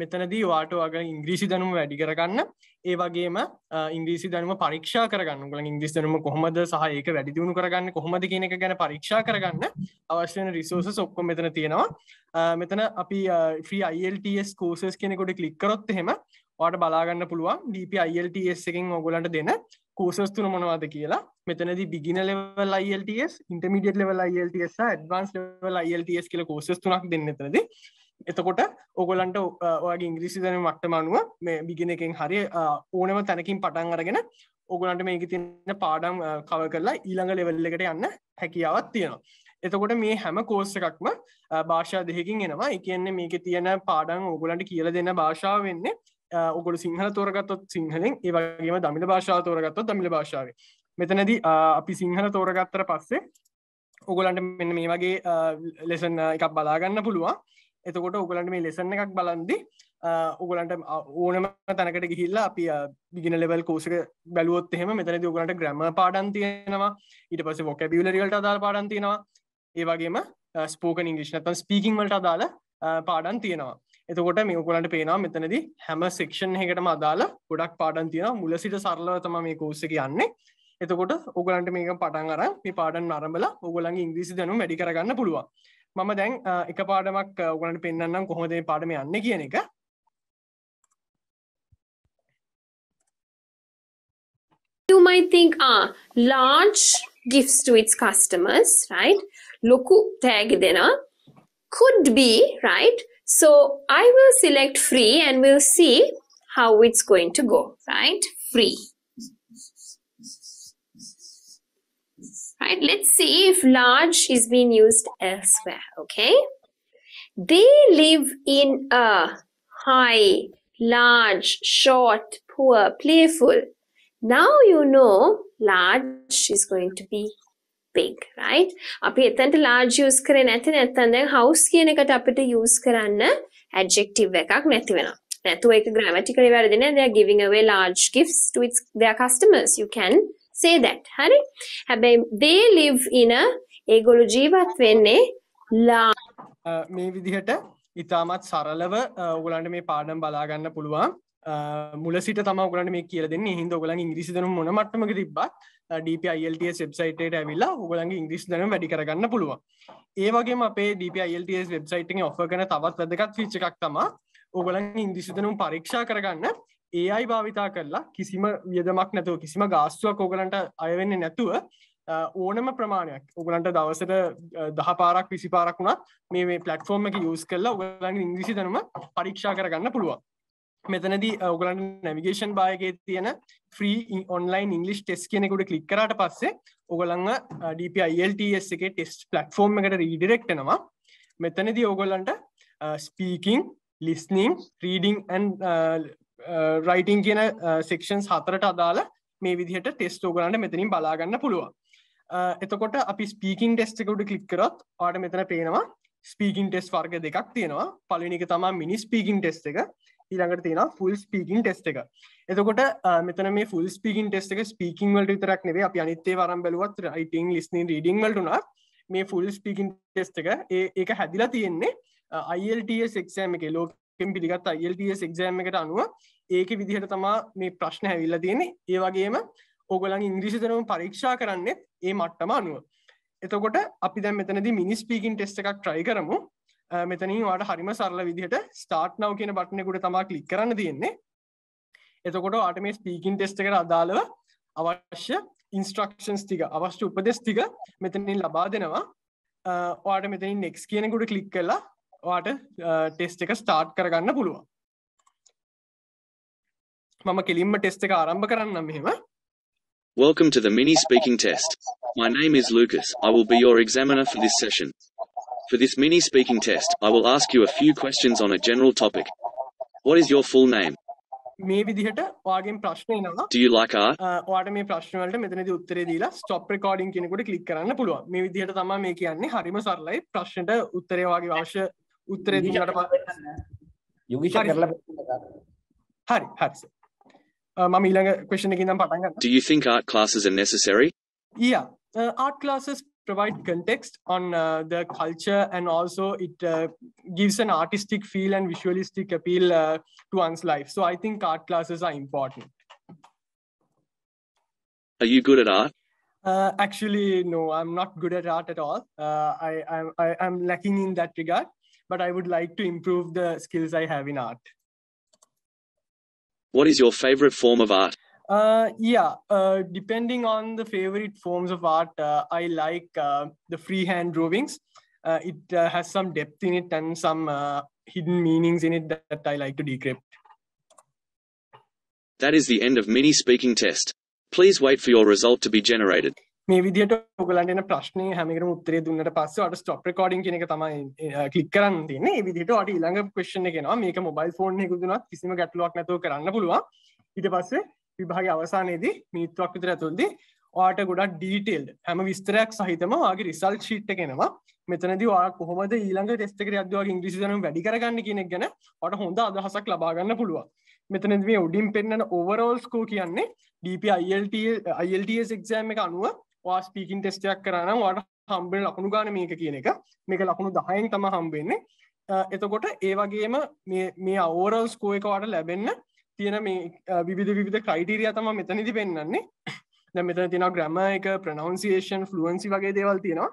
Speaker 8: මෙතනදී වාට වගේ ඉංග්‍රීසි දැනුම වැඩි කරගන්න. ඒ වගේම ඉංග්‍රීසි දැනුම පරීක්ෂා කරගන්න. ගල ඉංග්‍රිස් දැනුම කොහොමද සහ ඒක වැඩි දියුණු කරගන්න කොහොමද කියන එක ගැන පරීක්ෂා කරගන්න අවශ්‍ය වෙන රිසෝසස් ඔක්කොම මෙතන තියෙනවා. මෙතන අපි ෆ්‍රී IELTS කෝසස් කෙනෙකුට ක්ලික් කරොත් එහෙම ඔයාට බලාගන්න පුළුවන්. DP IELTS එකෙන් ඔයගොල්ලන්ට දෙන කෝසස් තුන මොනවද කියලා. මෙතනදී beginner level IELTS intermediate level IELTS සහ advanced level IELTS කියලා කෝසස් තුනක් දෙන්න එතනදී. එතකොට ඔගොලන්ට ඔයාගේ ඉංග්‍රීසි දැන මට්ටම අනුව මේ බිගෙන එකෙන් හරි ඕනම තැනකින් පටන් අරගෙන ඔගොලන්ට මේක තින්න පාඩම් කව කරලා ඊළඟ ලෙවල් එකට යන්න හැකියාවත් තියෙනවා. එතකොට මේ හැම කෝස්ස එකක්ම භාෂා දෙහකින් එනවා. එකන්නේ මේක තියෙන පාඩම් ඔගොලන්ට කියල දෙන්න භාෂාව වෙන්නේ ඔගොල සිංහල තෝරගත්තොත් සිංහලෙන් ඒවගේම දමිල භාෂාව තෝරගත්තොත් දමිල භාෂාව මෙතනද අපි සිංහල තෝරගත්තර පස්සේ ඔගොලන්ට මෙන්න මේ වගේ ලෙසන් එකක් බලාගන්න පුළුවන් එතකොට ඔගලන්ට මේ ලෙසන්න එකක් බලන්දි ඔගලන්ට ඕනම තැනකට ගිහිල්ලා අපි බිගෙන ලෙවල් කෝසක බැලුවොත් එහෙම මෙතනද ඔගලන්ට ග්‍රම පාඩන් තියෙනවා ඊට පස ොක බියලරිවලට අදාල් පාඩන් තියෙනවා ඒවගේම ස්පෝකන් ඉංග්‍රිෂ් නතන් ස්පීකිං වලට අදාල පාඩන් තියෙනවා එතකොට මේ ඔගලන්ට පේනවා මෙතනද හැම සෙක්ෂන් එකටම අදාලා ගොඩක් පාඩන් තියෙන මුල සිට සරලව තම මේ කෝසක යන්නේ. එතකොට ඔගලන්ට මේක පටන් අර මේ පාඩන් අරඹල ඔගලන්ගේ ඉංග්‍රීසි දැනු වැඩි කරගන්න පුළුවන්. මම දැන් එක පාඩමක් ඔගලන්ට පෙන්න්නම් කොහොද පාඩම යන්න කියන එක.
Speaker 9: You might think, ah, large gifts to its customers, right? Loku tag dena could be, right? So I will select free and we'll see how it's going to go, right? Free. right? Let's see if large is being used elsewhere, okay? They live in a high, large, short, poor, playful. Now you know large is going to be big, right? අපි එතනට large use කරේ නැති නැත්නම් දැන් house කියන එකට අපිට use කරන්න adjective එකක් නැති වෙනවා. නැතුව ඒක grammatically වැරදි නෑ. They are giving away large gifts to its their customers. You can say that හරි හැබැයි they live in a ඒගොල්ලෝ ජීවත් වෙන්නේ ලා uh,
Speaker 8: මේ විදිහට ඉතාමත් සරලව uh, ඔගලන්ට මේ පාඩම් බලාගන්න පුළුවන් මුල සිට තම ගලට මේ කියල දෙන්න. හිද ඔගලන් ඉංග්‍රිසි දන මොන මටමක තිබත් DPILTS වෙබ්සයිට ඇවිල්ලා ඔගලන්ගේ ඉංග්‍රිස් දන වැඩි කරගන්න පුළුවන්. ඒවගේ අපේ DPILTS වෙබ්සයිට් ඔෆ කන තවත් වැදගත් ෆිච් එකක් තම ඔගලන් ඉංග්‍රිසිදනුම් පරීක්ෂා කරගන්න. ඒයි භාවිතා කරලා කිසිම වියදමක් නැතුව කිසිම ගාස්තුවක් ඕගලන්ට අයවෙන්නේ නැතුව ඕනම ප්‍රමාණයක් ඔගලන්ට දවසට දහ පාරක් විසි පාරක් වුණත් මේ මේ පලටෆෝර්ම් එක යස් කරලා ඔගලගේ ඉංග්‍රිසි දනම පරීක්ෂා කරගන්න පුළුවන්. මෙතනදී ඔගලන්ට නැවිගේෂන් බායගේ තියෙන ෆ්‍රී ඔන්ලයින් ඉංගලිස් ටෙස් කෙනෙකුට කලික් කරට පස්සේ ඔගලංග DPILTS එක ටෙස්ට පලටෆෝර්ම් එකට රීඩිරෙක්ටනවා මෙතනදී ඔගොල්ලන්ට ස්පීකින් ලිස්නිං රීඩිං රයිටිං කියන සෙක්ෂන්ස් හතරට අදාළ මේ විදිහට ටෙස්ට ඕගලන්ට මෙතනින් බලාගන්න පුළුවන්. එතකොට අපි ස්පීකින් ටෙස්ටකුට කලික් කරොත් ආට මෙතන පේනවා ස්පීකින් ටෙස් වර්ග දෙකක් තියෙනවා. පලනික තමා මිනි ස්පීකින් ටෙස්ට එක. ඊළඟට තියෙන ෆුල් ස්පීකින් ටෙස්ට එක. එතකොට මෙතන මේ ෆුල් ස්පීකින් ටෙස්ට එක ස්පීකින් වලට විතරක් නෙවේ අපි අනිත්තේ වරම් බැලුවත් රයිටිං ලිස්නින් රීඩිං වලටුනා මේ ෆුල් ස්පීකින් ටෙස්ට එක ඒක හැදිලා තියෙන්නේ IELTS එක්ෂෑම එක. ලෝකෙන් පිළිගත් IELTS එක්ෂෑම් එකට අනුව ඒක විදිහට තමා මේ ප්‍රශ්න හැවිල්ල තියෙන්නේ. ඒ වගේම ඕගලන් ඉංග්‍රීසි තරම පරීක්ෂා කරන්නේ ඒ මට්ටම අනුව. එතකොට අපි දැන් මෙතනදී මිනි ස්පීකින් ටෙස්ට් එකක් try කරමු. මෙතනින් ඔයාලට හරිම සරල විදිහට start now කියන බටන් එකට තමයි ක්ලික් කරන්න තියෙන්නේ එතකොට ඔයාලට මේ ස්පීකින් ටෙස්ට් එකට අදාළව අවශ්‍ය ඉන්ස්ට්‍රක්ෂන්ස් ටික අවශ්‍ය උපදෙස් ටික මෙතනින් ලබා දෙනවා ඔයාලට මෙතනින් next කියන එකට ක්ලික් කරලා ඔයාලට ටෙස්ට් එක start කරගන්න පුළුවන් මම කෙලින්ම ටෙස්ට් එක ආරම්භ කරන්නම් මෙහෙම
Speaker 10: Welcome to the mini speaking test. My name is Lucas. I will be your examiner for this session. For this mini speaking test, I will ask you a few questions on a general topic. What is your full name?
Speaker 8: මේ විදිහට ඔයාගෙන් ප්‍රශ්න එනවා
Speaker 10: Do you like art?
Speaker 8: ඔයාට මේ ප්‍රශ්න වලට මෙතනදී උත්තරේ දීලා stop recording කෙනෙකුට ක්ලික් කරන්න පුළුවන්. මේ විදිහට තමයි මේ කියන්නේ හරිම සරලයි. ප්‍රශ්නෙට උත්තරේ ඔයාගේ අවශ්‍ය උත්තරේ දුන්නාට පස්සේ
Speaker 3: යුගිෂ කරලා
Speaker 8: හරි හරි. මම ඊළඟ question එකකින් නම් පටන් ගන්නවා.
Speaker 10: Do you think art classes are necessary?
Speaker 8: Yeah, uh, art classes provide context on uh, the culture and also it uh, gives an artistic feel and visualistic appeal uh, to one's life. So I think art classes are important.
Speaker 10: Are you good at art?
Speaker 8: Uh, actually, no, I'm not good at art at all. Uh, I, I'm, I, I'm lacking in that regard, but I would like to improve the skills I have in art.
Speaker 10: What is your favorite form of art?
Speaker 8: Uh, yeah, uh, depending on the favorite forms of art, uh, I like uh, the freehand drawings. Uh, it uh, has some depth in it and some uh, hidden meanings in it that, that I like to decrypt.
Speaker 10: That is the end of mini speaking test. Please wait for your result to be generated.
Speaker 8: මේ විදිහට ඔයගලන්ට එන ප්‍රශ්නේ හැම එකටම උත්තරේ දුන්නට පස්සේ ඔයාලට ස්ටොප් රෙකෝඩින් කියන එක තමයි ක්ලික් කරන්න තියෙන්නේ. ඒ විදිහට ඔයාලට ඊළඟ ක්වෙස්චන් එක එනවා. මේක මොබයිල් ෆෝන් එකක දුනත් කිසිම ගැටලුවක් නැතුව කරන්න පුළුවන්. ඊට පස්සේ විභාගයේ අවසානයේදී මිනිත්තුවක් විතර ඇතුළතදී ඔයාලට ගොඩක් ඩීටේල්ඩ් හැම විස්තරයක් සහිතම ඔයාගේ රිසල්ට් ෂීට් එක එනවා. මෙතනදී ඔයා කොහොමද ඊළඟ ටෙස්ට් එකට යද්දී ඔයාගේ ඉංග්‍රීසි දැනුම වැඩි කරගන්න කියන එක ගැන ඔයාලට හොඳ අදහසක් ලබා ගන්න පුළුවන්. මෙතනදී මේ උඩින් පෙන්නන ඕවරෝල් ස්කෝර් කියන්නේ DP IELT IELTS එක්සෑම් එක අනුව වා ස්පීකින් ටෙස්ටයක් කරනම් වාට හම්බෙන ලකුණු ගාන මේක කියන එක මේක ලකුණු දහයෙන් තම හම්බෙන්නේ එතකොට ඒ වගේම මේ අවෝරල් ස්කෝ එක වාට ලැබෙන්න තියෙන මේ විවිධ විධ ක්‍රයිටීරිය තම මෙතනිදි පෙන්න්නන්නේ දැ මෙතන තින ග්‍රම එක ප්‍රනවන්සිේෂන් ෆලුවන්සි වගේ දේවල් තියෙනවා.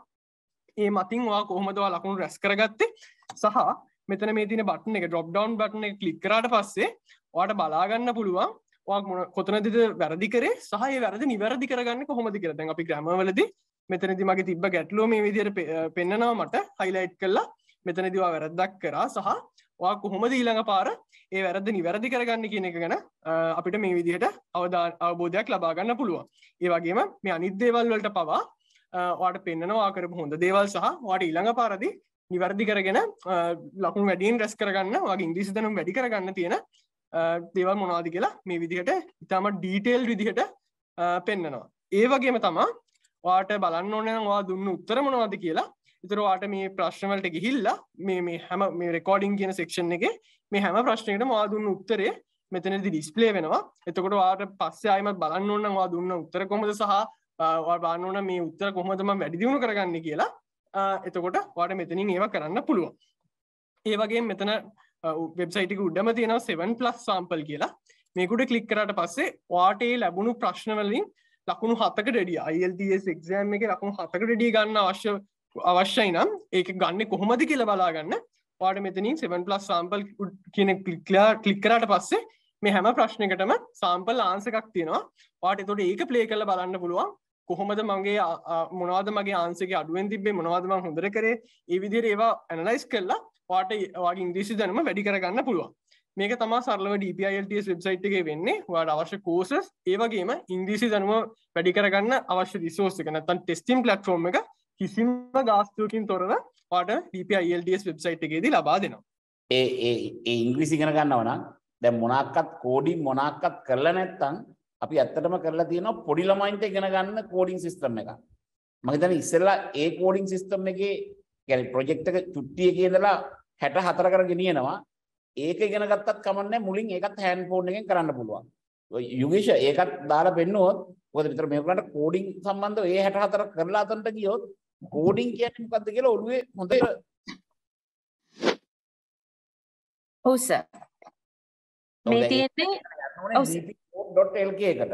Speaker 8: ඒ මතින් වා කොහොමදවා ලකුණු රැස් කරගත්තේ? සහ මෙතන මේ තින බටන එක ඩොප් ඩවන් බටන එක කලික්කරට පස්සේ වාට බලාගන්න පුළුවන් කොතනද වැරදි කරේ? සහය වැරදි නිවැරදි කරගන්න කොහොමද කියලා. දැන් අපි ග්‍රෑමවලදී මෙතනදි මගේ තිබ්බ ගැටලුව මේ විදිහට පෙන්නනවා මට හයිලයිට් කළා. මෙතනදී ඔයා වැරද්දක් කරා. සහ ඔයා කොහොමද ඊළඟ පාර ඒ වැරද්ද නිවැරදි කරගන්න කියන එක ගැන අපිට මේ විදිහට අවධාන අවබෝධයක් ලබා ගන්න පුළුවන්. ඒ වගේම මේ අනිත් දේවල් වලට පවා ඔයාට පෙන්නනවා කරපු හොඳ දේවල් සහ ඔයාට ඊළඟ පාරදී නිවැරදි කරගෙන ලකුණු වැඩියෙන් රැස් කරගන්න වගේ ඉංග්‍රීසි දැනුම වැඩි කරගන්න තියෙන දේවල් මොනවාද කියලා මේ විදිහට ඉතාම ඩීටේල් විදිහට පෙන්න්නනවා. ඒ වගේම තමා වාට බලන්න ඕන වා දුන්න උත්තර මොනවාද කියලා ඉතුර වාට මේ ප්‍රශ්නවලට ගිහිල්ලා මේ මේ හැම මේ රෙකෝඩිං කියන සෙක්ෂන් එක මේ හැම ප්‍රශ්නයට මවා දුන්න උත්තරේ මෙතනදි ඩිස්පලේ වෙනවා. එතකොට වාට පස්සේ අයමත් බලන්න ඕන්න වා දුන්න උත්තර කොමද සහ බාන්න ඕන මේ උත්තර කොහොමදම වැඩි දියුණු කරගන්න කියලා. එතකොට වාට මෙතනින් ඒවා කරන්න පුළුවන්. ඒ වගේ මෙතන වෙබ්සයිටික උඩම තියෙනවා 7 ප්ලස් සාම්පල් කියලා. මේකුට කලික් කරට පස්සේ වාටේ ලැබුණු ප්‍රශ්නවලින් ලකුණු හතක ඩඩිය ILTS එක්ෂෑම් එක ලකුණු හතක ඩඩිය ගන්න අවශ්‍ය අවශ්‍යයි නම් ඒක ගන්න කොහොමද කියල බලාගන්න. වාට මෙතනින් 7 ප්ලස් සාම්පල් කියන කලික්ලා කලික්කරට පස්සේ මේ හැම ප්‍රශ්නකටම සාම්පල් ආන්ස එකක් තියෙනවා. වාට තොට ඒක ප්ලේ කල බලන්න පුළුවන්. කොහොමද මගේ අ- අ- මොනවද මගේ ආන්සගේ අඩුවෙන් තිබේ මොනවද මං හොඳර කරේ? ඒ විදිහට ඒවා ඇනලයිස් කරලා වාට වගේ ඉංග්‍රීසි දැනුම වැඩි කරගන්න පුළුවන්. මේක තමා සරලව DPILTS වෙබ්සයිට් එකේ වෙන්නේ. වාට අවශ්‍ය කෝසස් ඒවගේම ඉංග්‍රීසි දැනුම වැඩි කරගන්න අවශ්‍ය රිසෝස් එක. නැත්තම් ටෙස්ටිම් ප්ලට්ෆෝර්ම් එක කිසිම ගාස්තුවකින් තොරව පාට DPILDS වෙබ්සයිට් එකේදී ලබා දෙනවා.
Speaker 3: ඒ ඒ ඉංග්‍රීසි ගෙන ගන්නවනම් දැ මොනක්කත් කෝඩි මොනක්කත් කරලා නැත්තං අපි ඇත්තටම කරලා තියෙන පොඩි ළමයින්ට ඉගෙන ගන්න කෝඩින් සිස්ටම් එක මහිතන ඉස්සෙල්ලා ඒ කෝඩින් සිස්ටම් එක ගැන ප්‍රජෙක්්ක චුට්ටිය කියදලා හැට හතර කර ගෙනියනවා. ඒක ඉගෙන ගත්තත් කමන්න මුලින් ඒකත් හැන් ෆෝන් එකෙන් කරන්න පුළුවන්. යුගේෂ ඒකත් දාලා පෙන්නුවොත් ඔොද විතර මේකට කෝඩින් සම්බන්ධ ඒ හැට හතර කරලා අතන්ට ගියොත් කෝඩින් කියන්නේ මොකද්ද කියලා ඔළුවේ හොඳ
Speaker 6: ඔව් සර් මේ තියෙන්නේ
Speaker 3: dp.lk එකට.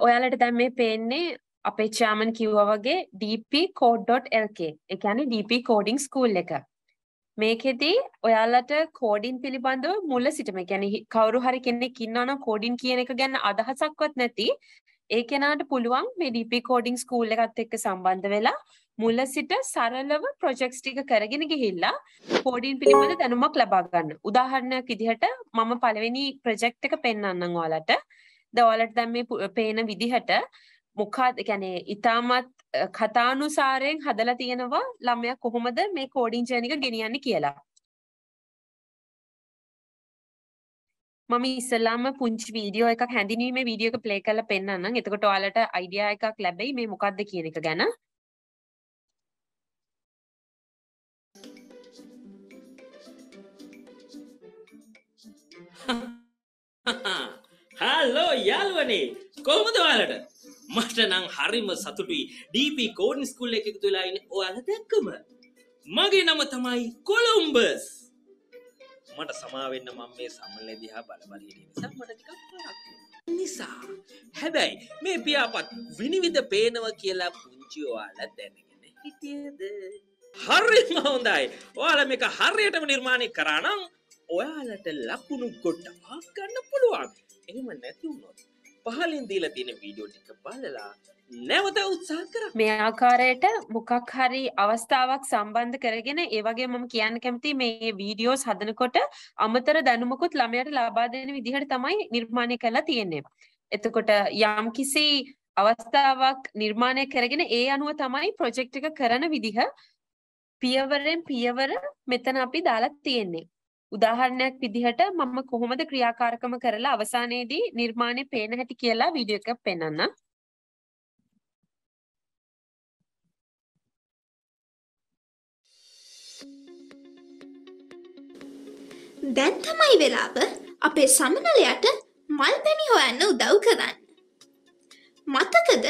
Speaker 6: ඔයාලට දැන් මේ පේන්නේ අපේ චාමන් කිව්වා වගේ dp.code.lk ඒ කියන්නේ dp coding school එක. මේකෙදී ඔයාලට කෝඩින් පිළිබඳව මුල සිටම කියන්නේ කවුරු හරි කෙනෙක් ඉන්නවා නම් කෝඩින් කියන එක ගැන අදහසක්වත් නැති ඒ කෙනාට පුළුවන් මේ dp coding school එකත් එක්ක සම්බන්ධ වෙලා මුල සිට සරලව ප්‍රොජෙක්ට්ස් ටික කරගෙන ගිහිල්ලා කෝඩින් පිළිබඳ දැනුමක් ලබා ගන්න. උදාහරණයක් විදිහට මම පළවෙනි ප්‍රොජෙක්ට් එක පෙන්වන්නම් ඔයාලට. දැන් ඔයාලට දැන් මේ පු- පේන විදිහට මොකක්ද කියන්නේ ඊටමත් කතානුසාරයෙන් හදලා තියෙනවා ළමයා කොහොමද මේ කෝඩින් ජර්නි එක ගෙනියන්නේ කියලා. මම ඉස්සෙල්ලාම පුංචි වීඩියෝ එකක් හැඳින්වීමේ වීඩියෝ එක ප්ලේ කරලා පෙන්නන්නම්. එතකොට ඔයාලට අයිඩියා එකක් ලැබෙයි මේ මොකක්ද කියන එක ගැන.
Speaker 11: හල්ලෝ යාළුවනේ. කොහොමද ඔයාලට? මට නම් හරිම සතුටුයි. DP කෝඩන් ස්කූල් එක එකතු වෙලා ඉන්නේ ඔයාලා දැක්කම. මගේ නම තමයි කොලම්බස්. මට සමා වෙන්න මම මේ සම්මලනේ දිහා බල බල හිටිය නිසා මට ටිකක් පාරක් නිසා හැබැයි මේ පියාපත් විනිවිද පේනව කියලා පුංචි ඔයාලා දැනගෙන හිටියද? හරිම හොඳයි. ඔයාලා මේක හරියටම නිර්මාණය කරා නම් ඔයාලට ලකුණු ගොඩක් ගන්න පුළුවන්. එහෙම නැති වුණොත් පහලින් දීලා තියෙන වීඩියෝ ටික බලලා නැවත උත්සාහ කරා
Speaker 6: මේ ආකාරයට මොකක් හරි අවස්ථාවක් සම්බන්ධ කරගෙන ඒ වගේ මම කියන්න කැමති මේ වීඩියෝස් හදනකොට අමතර දැනුමකුත් ළමයට ලබා දෙන විදිහට තමයි නිර්මාණය කරලා තියෙන්නේ. එතකොට යම් කිසි අවස්ථාවක් නිර්මාණය කරගෙන ඒ අනුව තමයි ප්‍රොජෙක්ට් එක කරන විදිහ පියවරෙන් පියවර මෙතන අපි දාලා තියෙන්නේ. උදාහරණයක් විදිහට මම කොහොමද ක්‍රියාකාරකම කරලා අවසානයේදී නිර්මාණය පේන හැටි කියලා වීඩියෝ එකක් පෙන්වන්නම්.
Speaker 12: දැන් තමයි වෙලාව අපේ සමනලයට මල් පැණි හොයන්න උදව් කරන්න. මතකද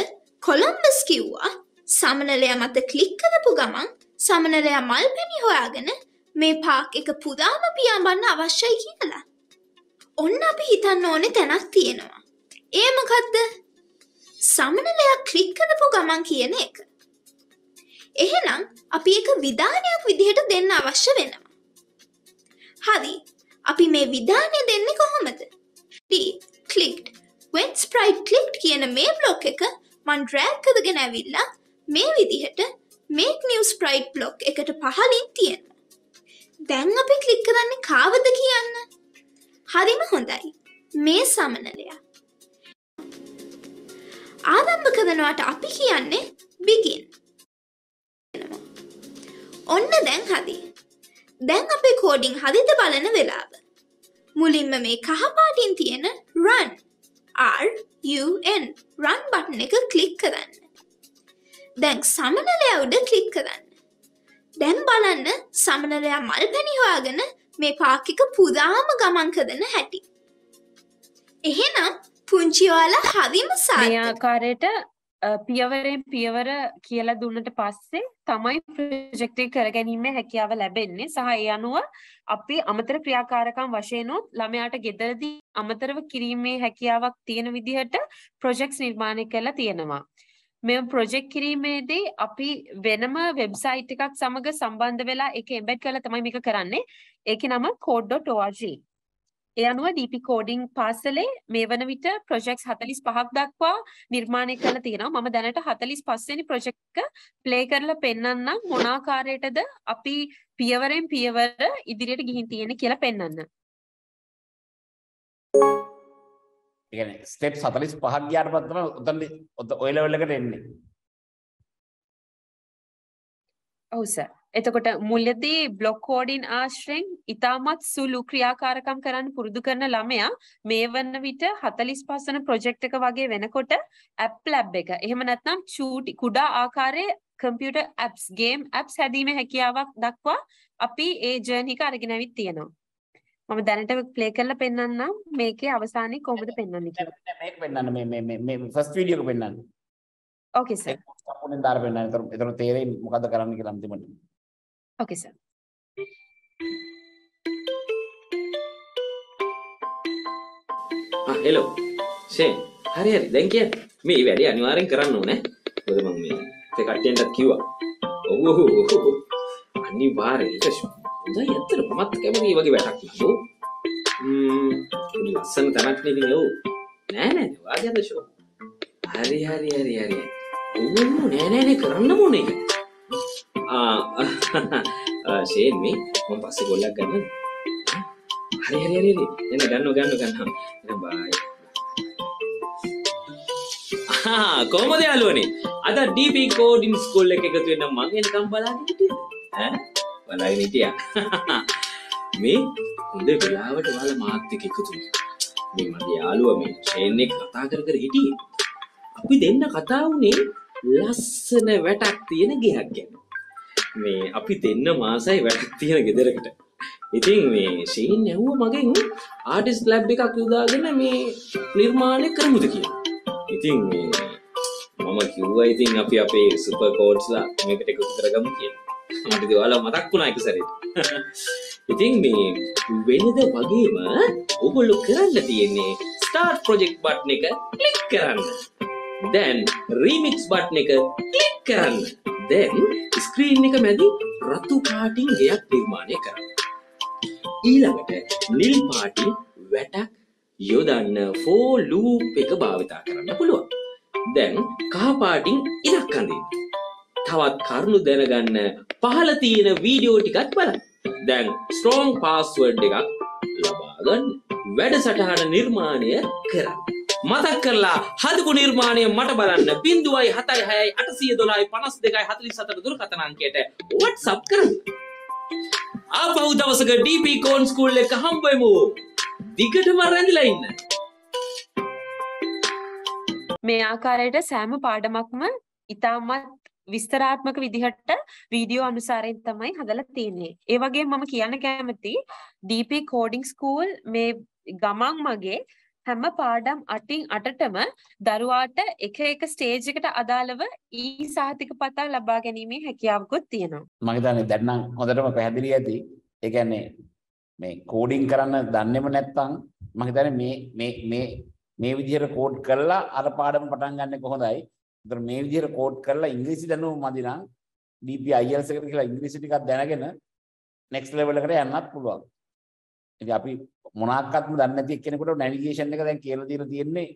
Speaker 12: කොළම්බස් කිව්වා සමනලයා මත ක්ලික් කරපු ගමන් සමනලයා මල් පැණි හොයාගෙන මේ පාක් එක පුදාම පියාඹන්න අවශ්‍යයි කියලා. ඔන්න අපි හිතන්න ඕනේ තැනක් තියෙනවා. ඒ මොකද්ද? සමනලයා ක්ලික් කරපු ගමන් කියන එක. එහෙනම් අපි එක විධානයක් විදිහට දෙන්න අවශ්‍ය වෙනවා. හරි. අපි මේ විධානය දෙන්නේ කොහොමද? D clicked. When sprite clicked කියන මේ බ්ලොක් එක මන් ඩ්‍රෑග් කරගෙන ඇවිල්ලා මේ විදිහට make new sprite බ්ලොක් එකට පහලින් තියෙනවා. දැන් අපි ක්ලික් කරන්නේ කාවද කියන්න? හරිම හොඳයි. මේ සමනලයා. ආරම්භ කරනවාට අපි කියන්නේ begin. ඔන්න දැන් හරි. දැන් අපේ කෝඩිං හරිද බලන වෙලාව. මුලින්ම මේ කහපාටින් තියෙන run R U N run button එක ක්ලික් කරන්න. දැන් සමනලයා උඩ ක්ලික් කරන්න. දැන් බලන්න සමනලයා මල් පැණි හොයාගෙන මේ පාක් එක පුරාම ගමන් කරන හැටි. එහෙනම් පුංචි ඔයාලා හරිම
Speaker 6: මේ
Speaker 12: සාර්ථකයි.
Speaker 6: ආකාරයට අ, පියවරෙන් පියවර කියලා දුන්නට පස්සේ තමයි ප්‍රොජෙක්ට් එක කරගැනීමේ හැකියාව ලැබෙන්නේ සහ ඒ අනුව අපි අමතර ක්‍රියාකාරකම් වශයෙන් උත් ළමයාට ගෙදරදී අමතරව කිරීමේ හැකියාවක් තියෙන විදිහට ප්‍රොජෙක්ට්ස් නිර්මාණය කරලා තියෙනවා. මෙම ප්‍රොජෙක්ට් කිරීමේදී අපි වෙනම වෙබ්සයිට් එකක් සමග සම්බන්ධ වෙලා ඒක එම්බෙඩ් කරලා තමයි මේක කරන්නේ. ඒකේ නම code.org. ඒ අනුව DP කෝඩින් පාසලේ මේ වන විට ප්‍රොජෙක්ට්ස් 45ක් දක්වා නිර්මාණය කරලා තියෙනවා. මම දැනට 45 වෙනි ප්‍රොජෙක්ට් එක ප්ලේ කරලා පෙන්වන්නම් මොන ආකාරයටද අපි පියවරෙන් පියවර ඉදිරියට ගිහින් තියෙන්නේ කියලා පෙන්වන්න.
Speaker 3: ඒ කියන්නේ ස්ටෙප් 45ක් ගියාට පස්සේ තමයි උතන ඔය ලෙවල් එකට එන්නේ.
Speaker 6: ඔව් සර්. එතකොට මුලදී බ්ලොක් කෝඩින් ආශ්‍රයෙන් ඉතාමත් සුළු ක්‍රියාකාරකම් කරන්න පුරුදු කරන ළමයා මේ වන විට 45 වන ප්‍රොජෙක්ට් එක වගේ වෙනකොට ඇප් ලැබ් එක. එහෙම නැත්නම් චූටි කුඩා ආකාරයේ කම්පියුටර් ඇප්ස් ගේම් ඇප්ස් හැදීමේ හැකියාවක් දක්වා අපි ඒ ජර්නි එක අරගෙන ඇවිත් තියෙනවා. මම දැනට ප්ලේ කරලා පෙන්වන්නම් මේකේ අවසානයේ කොහොමද පෙන්වන්නේ කියලා.
Speaker 3: මේක පෙන්වන්න මේ මේ මේ මේ ෆස්ට් වීඩියෝ එක පෙන්වන්න.
Speaker 6: Okay sir.
Speaker 3: සම්පූර්ණයෙන් දාලා පෙන්වන්න. ඒතර ඒතර තේරෙයි මොකද්ද කරන්න කියලා අන්තිමට.
Speaker 6: Okay sir.
Speaker 11: ආ හෙලෝ ෂේන් හරි හරි දැන් කිය. මේ වැඩේ අනිවාර්යෙන් කරන්න ඕනේ. මොකද මම මේ ඒ කට්ටියන්ටත් කිව්වා. ඔව් ඔව් ඔව් අනිවාර්යෙන් ඒක හොඳයි. ඇත්තට මමත් කැමති මේ වගේ වැඩක් නෝ ම්ම්. පොඩි ලස්සන තැනක් නේ ඉතින් ඔව්. නෑ නෑ. වාගේ අද ෂෝ. හරි හරි හරි හරි. ඔව් ඔව් නෑ නෑ නෑ. කරන්න ඕනේ. ආ ෂේන් මේ මම පස්සේ ගොල්ලක් ගන්නද හරි හරි හරි හරි එන්න ගන්න ගන්න ගන්න එන්න බයි ආ කොහමද යාළුවනේ අද DP කෝඩින් ස්කූල් එක එකතු වෙන්න මං එනකම් බලාගෙන හිටියද ඈ බලාගෙන හිටියා මේ හොඳ වෙලාවට ඔයාලා මාත් එක්ක එකතු වුණා මේ මගේ යාළුවා මේ ෂේන් එක කතා කර කර හිටියේ අපි දෙන්න කතා වුණේ ලස්සන වැටක් තියෙන ගෙයක් ගැන මේ අපි දෙන්න මාසයි වැටක් තියෙන ගෙදරකට ඉතින් මේ ෂීන් ඇහුව මගෙන් ආටිස් ලැබ් එකක් යොදාගෙන මේ නිර්මාණය කරමුද කියලා. ඉතින් මේ මම කිව්වා ඉතින් අපි අපේ සුපර් කෝඩ්ස්ලා මේකට එකතු කරගමු කියලා. මට ඉතින් ඔයාලා මතක් වුණා එක සැරේට. ඉතින් මේ වෙනද වගේම ඔයගොල්ලෝ කරන්න තියෙන්නේ ස්ටාර්ට් ප්‍රොජෙක්ට් බටන් එක ක්ලික් කරන්න. දැන් රීමික්ස් බටන් එක ක්ලික් කරන්න. දැන් ස්ක්‍රීන් එක මැදි රතු පාටින් ගෙයක් නිර්මාණය කරන්න. ඊළඟට නිල් පාටින් වැටක් යොදන්න ෆෝ ලූප් එක භාවිතා කරන්න පුළුවන්. දැන් කහ පාටින් ඉරක් අඳින්න. තවත් කරුණු දැනගන්න පහළ තියෙන වීඩියෝ ටිකත් බලන්න. දැන් ස්ට්‍රෝං පාස්වර්ඩ් එකක් ලබා ගන්න. වැඩසටහන නිර්මාණය කරන්න. මතක් කරලා හදපු නිර්මාණය මට බලන්න බින්දුවයි හතයි හයයි අටසිය දොලායි පනස් දෙකයි හතලි සතට දුරකථන අංකයට වට්සප් කරන්න. ආපහු දවසක DP කෝන් ස්කූල් එක හම්බෙමු. දිගටම රැඳිලා ඉන්න.
Speaker 6: මේ ආකාරයට සෑම පාඩමක්ම ඉතාමත් විස්තරාත්මක විදිහට වීඩියෝ අනුසාරයෙන් තමයි හදලා තියෙන්නේ. ඒ වගේම මම කියන්න කැමති DP coding school මේ ගමන් මගේ හැම පාඩම් අටින් අටටම දරුවාට එක එක ස්ටේජ් එකට අදාළව ඊ සහතික පතා ලබා ගැනීමේ හැකියාවකුත් තියෙනවා.
Speaker 3: මම හිතන්නේ දැන් නම් හොඳටම පැහැදිලි ඇති. ඒ කියන්නේ මේ කෝඩින් කරන්න දන්නේම නැත්නම් මම හිතන්නේ මේ මේ මේ මේ විදිහට කෝඩ් කරලා අර පාඩම පටන් ගන්න කොහොඳයි. ඒතර මේ විදිහට කෝඩ් කරලා ඉංග්‍රීසි දැනුම මදි නම් DP IELTS එකට කියලා ඉංග්‍රීසි ටිකක් දැනගෙන next level එකට යන්නත් පුළුවන්. ඉතින් අපි මොනක්වත්ම දන්නේ නැති එක්කෙනෙකුට නැවිගේෂන් එක දැන් කියලා දීලා තියෙන්නේ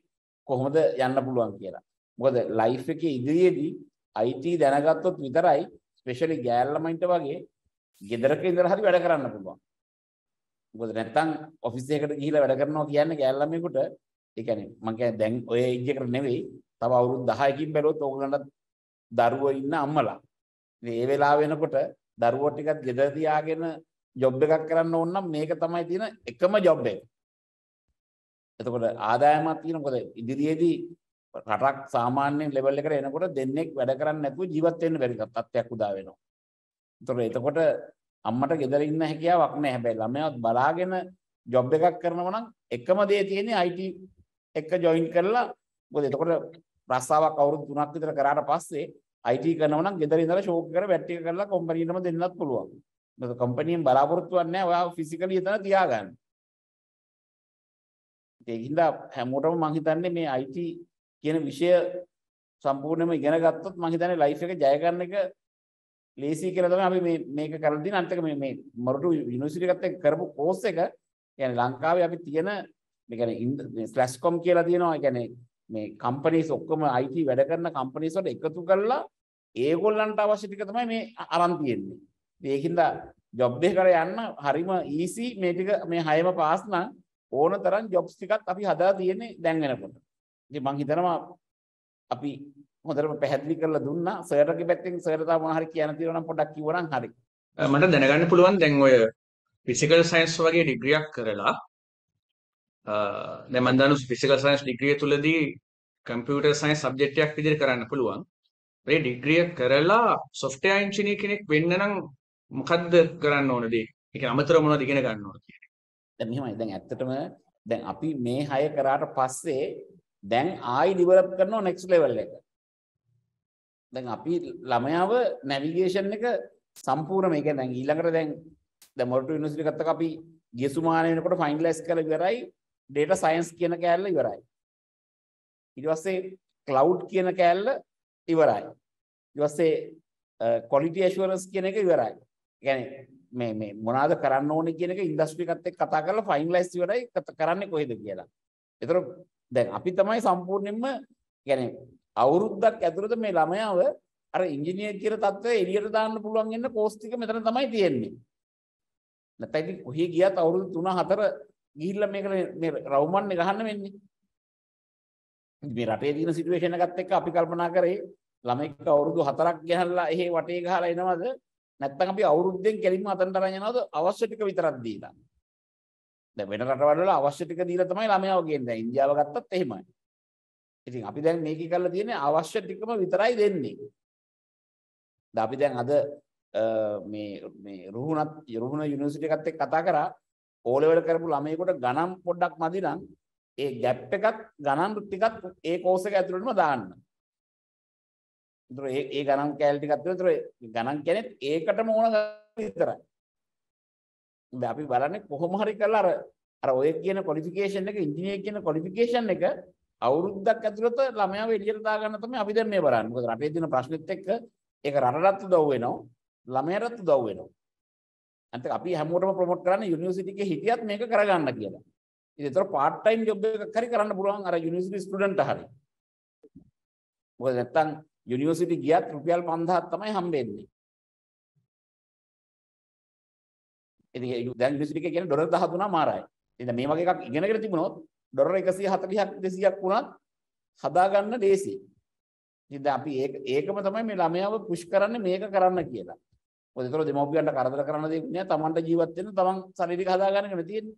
Speaker 3: කොහොමද යන්න පුළුවන් කියලා. මොකද ලයිෆ් එකේ ඉදිරියේදී IT දැනගත්තොත් විතරයි ස්පෙෂලි ගෑල් ළමයින්ට වගේ ගෙදරක ඉඳලා හරි වැඩ කරන්න පුළුවන්. මොකද නැත්තම් ඔෆිස් එකකට ගිහිල්ලා වැඩ කරනවා කියන්නේ ගෑල් ළමයෙකුට ඒ කියන්නේ මම කියන්නේ දැන් ඔය ඒජ් එකට නෙවෙයි තව අවුරුදු 10කින් බැලුවොත් ඕගලන්ට දරුවෝ ඉන්න අම්මලා. ඉතින් ඒ වෙලාව වෙනකොට දරුවෝ ටිකක් ගෙදර තියාගෙන ජොබ් එකක් කරන්න ඕන නම් මේක තමයි තියෙන එකම ජොබ් එක. එතකොට ආදායමක් තියෙන මොකද ඉදිරියේදී රටක් සාමාන්‍ය ලෙවල් එකට එනකොට දෙන්නෙක් වැඩ කරන්නේ නැතුව ජීවත් වෙන්න බැරි තත්ත්වයක් උදා වෙනවා. එතකොට එතකොට අම්මට ගෙදර ඉන්න හැකියාවක් නැහැ. හැබැයි ළමයාත් බලාගෙන ජොබ් එකක් කරනවා නම් එකම දේ තියෙන්නේ IT එක ජොයින් කරලා මොකද එතකොට රස්සාවක් අවුරුදු 3ක් විතර කරාට පස්සේ IT කරනවා නම් ගෙදර ඉඳලා ෂෝක් කර වැට් එක කරලා කම්පැනිටම දෙන්නත් පුළුවන්. මොකද කම්පැනියෙන් බලාපොරොත්තු වෙන්නේ නැහැ ඔයා ෆිසිකලි එතන තියාගන්න. ඒකින්ද හැමෝටම මම හිතන්නේ මේ IT කියන විෂය සම්පූර්ණයෙන්ම ඉගෙන ගත්තොත් මම හිතන්නේ ලයිෆ් එක ජය ගන්න එක ලේසි කියලා තමයි අපි මේ මේක කරලා තියෙන අනිත් එක මේ මේ මොරටු යුනිවර්සිටි එකත් එක්ක කරපු කෝස් එක කියන්නේ ලංකාවේ අපි තියෙන මේ කියන්නේ ෆ්ලැෂ්කොම් කියලා තියෙනවා. ඒ කියන්නේ මේ කම්පනීස් ඔක්කොම IT වැඩ කරන කම්පනීස් වලට එකතු කරලා ඒගොල්ලන්ට අවශ්‍ය ටික තමයි මේ අරන් තියෙන්නේ. ඒකින්ද ජොබ් එකකට යන්න හරිම ඊසි මේ ටික මේ හයම පාස් නම් ඕන තරම් ජොබ්ස් ටිකක් අපි හදලා තියෙන්නේ දැන් වෙනකොට. ඉතින් මං හිතනවා අපි හොඳටම පැහැදිලි කරලා දුන්නා. සර්ටගේ පැත්තෙන් සර්ට තව මොනවා හරි කියන්න තියෙනවා නම් පොඩ්ඩක් කිව්වනම් හරි.
Speaker 1: මට දැනගන්න පුළුවන් දැන් ඔය ෆිසිකල් සයින්ස් වගේ ඩිග්‍රියක් කරලා දැන් මම දන්නවා ෆිසිකල් සයින්ස් ඩිග්‍රිය තුලදී කම්පියුටර් සයින්ස් සබ්ජෙක්ට් එකක් විදිහට කරන්න පුළුවන්. ඒ ඩිග්‍රිය කරලා සොෆ්ට්වෙයාර් ඉංජිනේර කෙනෙක් වෙන්න නම් මොකද්ද කරන්න ඕනද? ඒක අමතරව මොනවද ඉගෙන ගන්න ඕනද කියන්නේ?
Speaker 3: දැන් මෙහෙමයි. දැන් ඇත්තටම දැන් අපි මේ හය කරාට පස්සේ දැන් ආයි ඩිවෙලොප් කරනවා නෙක්ස්ට් ලෙවල් එක. දැන් අපි ළමයාව නැවිගේෂන් එක සම්පූර්ණ මේක දැන් ඊළඟට දැන් දැන් මොරටු යුනිවර්සිටි ගත්තක අපි ගිය සුමාන වෙනකොට ෆයිනලයිස් කරලා ඉවරයි ඩේටා සයන්ස් කියන කෑල්ල ඉවරයි. ඊට පස්සේ ක්ලවුඩ් කියන කෑල්ල ඉවරයි. ඊට පස්සේ ක්වොලිටි ඇෂුරන්ස් කියන එක ඉවරයි. කියන්නේ මේ මේ මොනවාද කරන්න ඕනේ කියන එක ඉන්ඩස්ට්‍රි එකත් එක්ක කතා කරලා ෆයිනලයිස් ඉවරයි කරන්නේ කොහෙද කියලා. ඒතර දැන් අපි තමයි සම්පූර්ණයෙන්ම කියන්නේ අවුරුද්දක් ඇතුළත මේ ළමයාව අර ඉංජිනේර් කියන තත්ත්වය එළියට දාන්න පුළුවන් වෙන කෝස් ටික මෙතන තමයි තියෙන්නේ. නැත්නම් ඉතින් කොහේ ගියත් අවුරුදු 3 4 ගිහිල්ලා මේක මේ රවුමන්නේ ගහන්න වෙන්නේ. මේ රටේ තියෙන සිටුේෂන් එකත් එක්ක අපි කල්පනා කරේ ළමෙක් අවුරුදු 4ක් ගහලා එහෙ වටේ ගහලා එනවද නැත්නම් අපි අවුරුද්දෙන් කෙලින්ම අතනට අරන් යනවද අවශ්‍ය ටික විතරක් දීලා. දැන් වෙන රටවල් වල අවශ්‍ය ටික දීලා තමයි ළමයාව ගේන්නේ. දැන් ඉන්දියාව ගත්තත් එහෙමයි. ඉතින් අපි දැන් මේකේ කරලා තියෙන්නේ අවශ්‍ය ටිකම විතරයි දෙන්නේ. දැන් අපි දැන් අද මේ මේ රුහුණත් රුහුණ යුනිවර්සිටි එකත් එක්ක කතා කරා ඕ ලෙවල් කරපු ළමයෙකුට ගණන් පොඩ්ඩක් මදි නම් ඒ ගැප් එකත් ගණන් ටිකත් ඒ කෝස් එක ඇතුළටම දාන්න. ඒතර ඒ ඒ ගණන් කැලේ ටිකත් ඒතර ගණන් කියන්නේ ඒකටම ඕන විතරයි. දැන් අපි බලන්නේ කොහොම හරි කරලා අර අර ඔය කියන ක්වොලිෆිකේෂන් එක ඉංජිනේර කියන ක්වොලිෆිකේෂන් එක අවුරුද්දක් ඇතුළත ළමයාව එළියට දාගන්න තමයි අපි දැන් මේ බලන්නේ. මොකද රටේ තියෙන ප්‍රශ්නෙත් එක්ක ඒක රටටත් උදව් වෙනවා, ළමයාටත් උදව් වෙනවා. අන්තික අපි හැමෝටම ප්‍රොමෝට් කරන්නේ යුනිවර්සිටි එකේ හිටියත් මේක කරගන්න කියලා. ඉතින් ඒතර පාර්ට් ටයිම් ජොබ් එකක් හරි කරන්න පුළුවන් අර යුනිවර්සිටි ස්ටුඩන්ට් හරි. මොකද නැත්තම් යුනිවර්සිටි ගියත් රුපියල් 5000ක් තමයි හම්බෙන්නේ. ඉතින් දැන් යුනිවර්සිටි එකේ කියන්නේ ඩොලර් 13 මාරයි. ඉතින් මේ වගේ එකක් ඉගෙනගෙන තිබුණොත් ඩොලර් 140ක් 200ක් වුණත් හදාගන්න ලේසි. ඉතින් දැන් අපි ඒක ඒකම තමයි මේ ළමයාව පුෂ් කරන්නේ මේක කරන්න කියලා. මොකද ඒතර දෙමව්පියන්ට කරදර කරන්න දෙයක් නෑ. තමන්ට ජීවත් වෙන්න තමන් ශරීරික හදාගන්නගෙන තියෙන්නේ.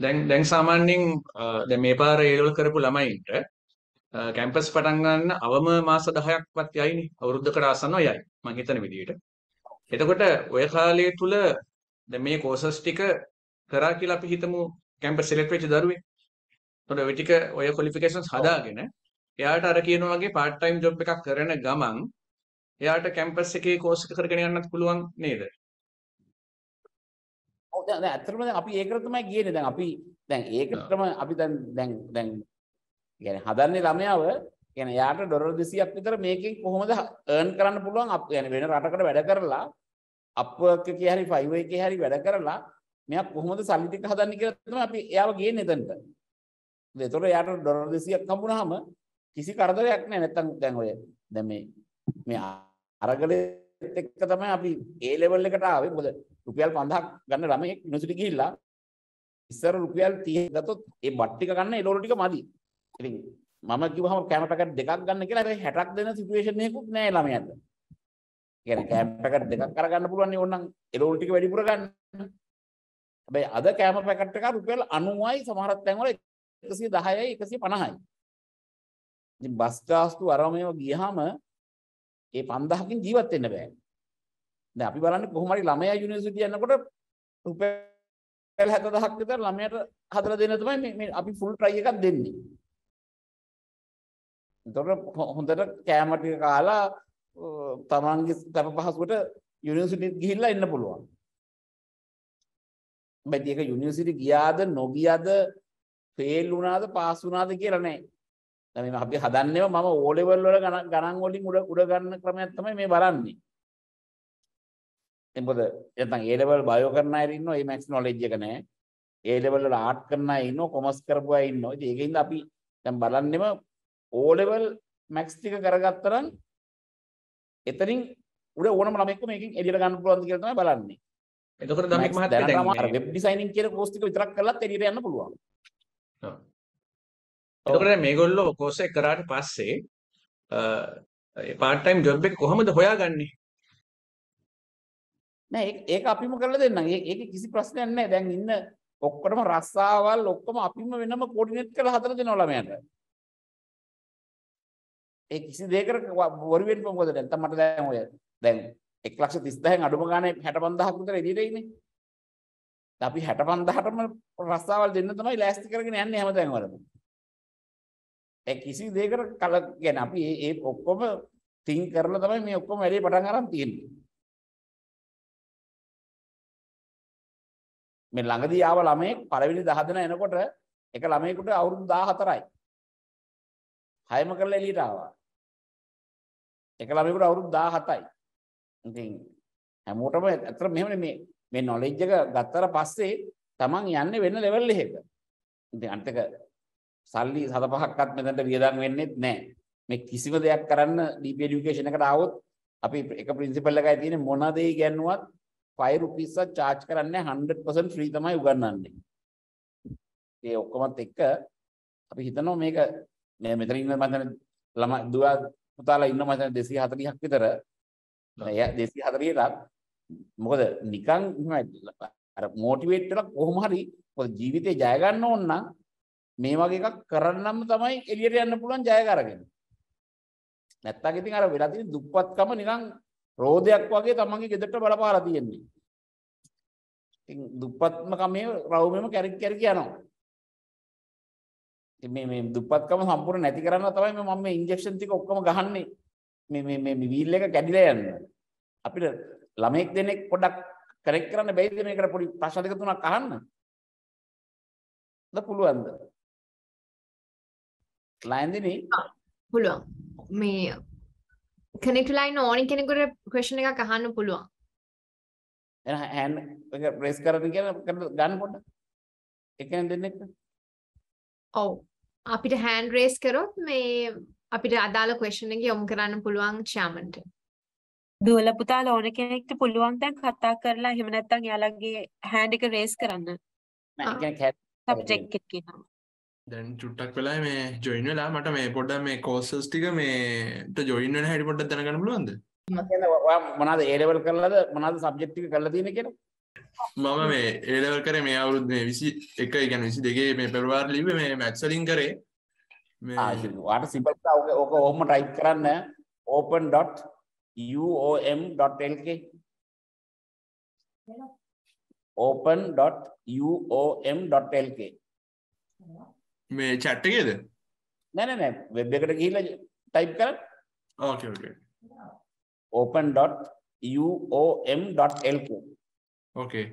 Speaker 1: දැන් දැන් සාමාන්‍යයෙන් දැන් මේ පාර ඒ ලෙවල් කරපු ළමයින්ට කැම්පස් පටන් ගන්න අවම මාස 10ක්වත් යයිනේ. අවුරුද්දකට ආසන්නව යයි. මම හිතන විදිහට. එතකොට ඔය කාලය තුල දැන් මේ කෝසස් ටික කරා කියලා අපි හිතමු කැම්පස් සිලෙක්ට් වෙච්ච දරුවෙක්. එතකොට ඔය ටික ඔය ක්වොලිෆිකේෂන්ස් හදාගෙන එයාට අර කියන වගේ part time job එකක් කරන ගමන් එයාට කැම්පස් එකේ කෝස් එක කරගෙන යන්නත් පුළුවන් නේද?
Speaker 3: ඔව් දැන් ඇත්තටම දැන් අපි ඒකට තමයි ගියනේ දැන් අපි දැන් ඒකටම අපි දැන් දැන් දැන් කියන්නේ හදන්නේ ළමයාව කියන්නේ යාට ඩොලර් 200ක් විතර මේකෙන් කොහොමද earn කරන්න පුළුවන් අප කියන්නේ වෙන රටකට වැඩ කරලා upwork එකේ හරි fiverr එකේ හරි වැඩ කරලා මෙයා කොහොමද සල්ලි ටික හදන්නේ කියලා තමයි අපි එයාව ගේන්නේ එතනට. ඒතකොට එයාට ඩොලර් 200ක් හම්බුනහම කිසි කරදරයක් නැහැ නැත්තම් දැන් ඔය දැන් මේ මේ අරගලෙත් එක්ක තමයි අපි A level එකට ආවේ මොකද රුපියල් 5000ක් ගන්න ළමයි යුනිවර්සිටි ගිහිල්ලා ඉස්සර රුපියල් 30 ගත්තොත් ඒ බට් ටික ගන්න ඒ ඩොලර් ටික මදි. ඉතින් මම කිව්වහම කැම පැකට් දෙකක් ගන්න කියලා හැබැයි 60ක් දෙන සිටුේෂන් එකකුත් නෑ ළමයාට. කියන්නේ කෑම පැකට් දෙකක් අරගන්න පුළුවන් නේ ඕනනම් එළවලු ටික වැඩිපුර ගන්න. හැබැයි අද කෑම පැකට් එක රුපියල් 90යි සමහරක් තැන්වල 110යි 150යි. ඉතින් බස් ගාස්තු අරමේව ගියහම ඒ 5000කින් ජීවත් වෙන්න බෑ. දැන් අපි බලන්නේ කොහොම හරි ළමයා යුනිවර්සිටි යනකොට රුපියල් 70000ක් විතර ළමයාට හදලා දෙන්න තමයි මේ මේ අපි ෆුල් ට්‍රයි එකක් දෙන්නේ. එතකොට හොඳට කෑම ටික කාලා තමන්ගේ තම පහසුවට යුනිවර්සිටිත් ගිහිල්ලා එන්න පුළුවන්. හැබැයි ඒක යුනිවර්සිටි ගියාද නොගියාද ෆේල් වුණාද පාස් වුණාද කියලා නෑ. දැන් මේ අපි හදන්නේම මම ඕ ලෙවල් වල ගණන් වලින් උඩ උඩ ගන්න ක්‍රමයක් තමයි මේ බලන්නේ. ඉතින් මොකද නැත්නම් A level බයෝ කරන අය ඉන්නවා ඒ maths knowledge එක නැහැ. A level වල ආර්ට් කරන අය ඉන්නවා කොමර්ස් කරපු අය ඉන්නවා. ඉතින් ඒකින්ද අපි දැන් බලන්නෙම O level maths ටික කරගත්තා නම් එතනින් උඩ ඕනම ළමෙක්ව මේකෙන් එළියට ගන්න පුළුවන්ද කියලා තමයි බලන්නේ.
Speaker 1: එතකොට දමික මහත්තයා
Speaker 3: දැනටම අර
Speaker 1: දැන්
Speaker 3: වෙබ් ඩිසයිනින් කියන කෝස් ටික විතරක් කරලත් එළියට යන්න පුළුවන්.
Speaker 1: එතකොට දැන් මේගොල්ලෝ කෝස් එක කරාට පස්සේ පාර්ට් ටයිම් ජොබ් එක කොහොමද හොයාගන්නේ?
Speaker 3: නෑ ඒක අපිම කරලා දෙන්නම්. ඒ ඒක කිසි ප්‍රශ්නයක් නෑ. දැන් ඉන්න ඔක්කොටම රස්සාවල් ඔක්කොම අපිම වෙනම කෝඩිනේට් කරලා හදලා දෙනවා ළමයාට. ඒ කිසි දෙයකට වරි වෙන්න මොකද නැත්නම් මට දැන් ඔය දැන් 130000න් අඩුම ගානේ 65000ක් විතර එළියට ඉන්නේ. අපි 65000ටම රස්සාවල් දෙන්න තමයි ලෑස්ති කරගෙන යන්නේ හැමදාම වලම. ඒ කිසි දෙයකට කල කියන්නේ අපි ඒ ඒ ඔක්කොම තින් කරලා තමයි මේ ඔක්කොම වැඩේ පටන් අරන් තියෙන්නේ. මේ ළඟදී ආව ළමයෙක් පළවෙනි 10 දෙනා එනකොට එක ළමයෙකුට අවුරුදු 14යි. හයම කරලා එළියට ආවා. එක ළමයෙකුට අවුරුදු 17යි. ඉතින් හැමෝටම අතර මෙහෙමනේ මේ මේ නොලෙජ් එක ගත්තට පස්සේ Taman යන්නේ වෙන ලෙවල් එකක. ඉතින් අනිත් එක සල්ලි සත පහක්වත් මෙතනට වියදම් වෙන්නේ නැහැ. මේ කිසිම දෙයක් කරන්න DP education එකට ආවොත් අපි එක ප්‍රින්සිපල් එකයි තියෙන්නේ මොන දේ ඉගෙනුවත් 5 rupees වත් charge කරන්නේ 100% free තමයි උගන්වන්නේ. ඒ ඔක්කොමත් එක්ක අපි හිතනවා මේක මේ මෙතන ඉන්න මම ළම දුව පුතාලා ඉන්න මම 240ක් විතර එයා 240ට මොකද නිකන් අර මොටිවේට් වෙලා කොහොම හරි මොකද ජීවිතේ ජය ගන්න ඕන නම් මේ වගේ එකක් කරන්නම තමයි එළියට යන්න පුළුවන් ජය අරගෙන. නැත්තම් ඉතින් අර වෙලා තියෙන දුප්පත්කම නිකන් රෝදයක් වගේ තමන්ගේ ගෙදරට බලපාලා තියෙන්නේ. ඉතින් දුප්පත්ම කමේ රවුමෙම කැරකි කැරකි යනවා. මේ මේ දුප්පත්කම සම්පූර්ණ නැති කරන්න තමයි මම මේ ඉන්ජෙක්ෂන් ටික ඔක්කොම ගහන්නේ. මේ මේ මේ වීල් එක කැඩිලා යන්න. අපිට ළමෙක් දෙනෙක් පොඩක් කරෙක්ට් කරන්න බැයිද මේකට පොඩි ප්‍රශ්න දෙක තුනක් අහන්න? ද පුළුවන්ද? ලයින්දිනේ
Speaker 5: පුළුවන්. මේ කනෙක්ට් ලයින් ඕනි කෙනෙකුට ක්වෙස්චන් එකක් අහන්න පුළුවන්.
Speaker 3: එහෙනම් හෑන්ඩ් එක ප්‍රෙස් කරගෙන ගන්න පොඩ්ඩක්. එකෙන් දෙන්නෙක්.
Speaker 5: ඔව්. අපිට හෑන්ඩ් රේස් කරොත් මේ අපිට අදාළ ක්වෙස්චන් එක යොමු කරන්න පුළුවන් චෑමන්ට.
Speaker 6: දුවල පුතාලා ඕන කෙනෙක්ට පුළුවන් දැන් කතා කරලා එහෙම නැත්නම් එයාලගේ හෑන්ඩ් එක රේස් කරන්න. සබ්ජෙක්ට් එක කියනවා.
Speaker 13: දැන් චුට්ටක් වෙලා මේ ජොයින් වෙලා මට මේ පොඩ්ඩක් මේ කෝසස් ටික මේට ජොයින් වෙන හැටි පොඩ්ඩක් දැනගන්න පුළුවන්ද?
Speaker 3: කියන්නේ ඔයා මොනවාද A level කරලාද මොනවාද සබ්ජෙක්ට් ටික කරලා තියෙන්නේ කියලා?
Speaker 13: මම මේ level කරේ මේ අවුරුදු මේ 21 කියන්නේ 22 මේ පෙබරවාරි ලිව්වේ මේ වලින් කරේ. මේ
Speaker 3: ආ ඉතින් ඔයාට සිම්පල් ඕක ඔහොම ටයිප් කරන්න open.uom.lk open.uom.lk
Speaker 13: මේ chat එකේද?
Speaker 3: නෑ නෑ නෑ වෙබ් එකට ගිහිල්ලා type
Speaker 13: okay okay.
Speaker 3: open.uom.lk
Speaker 13: okay.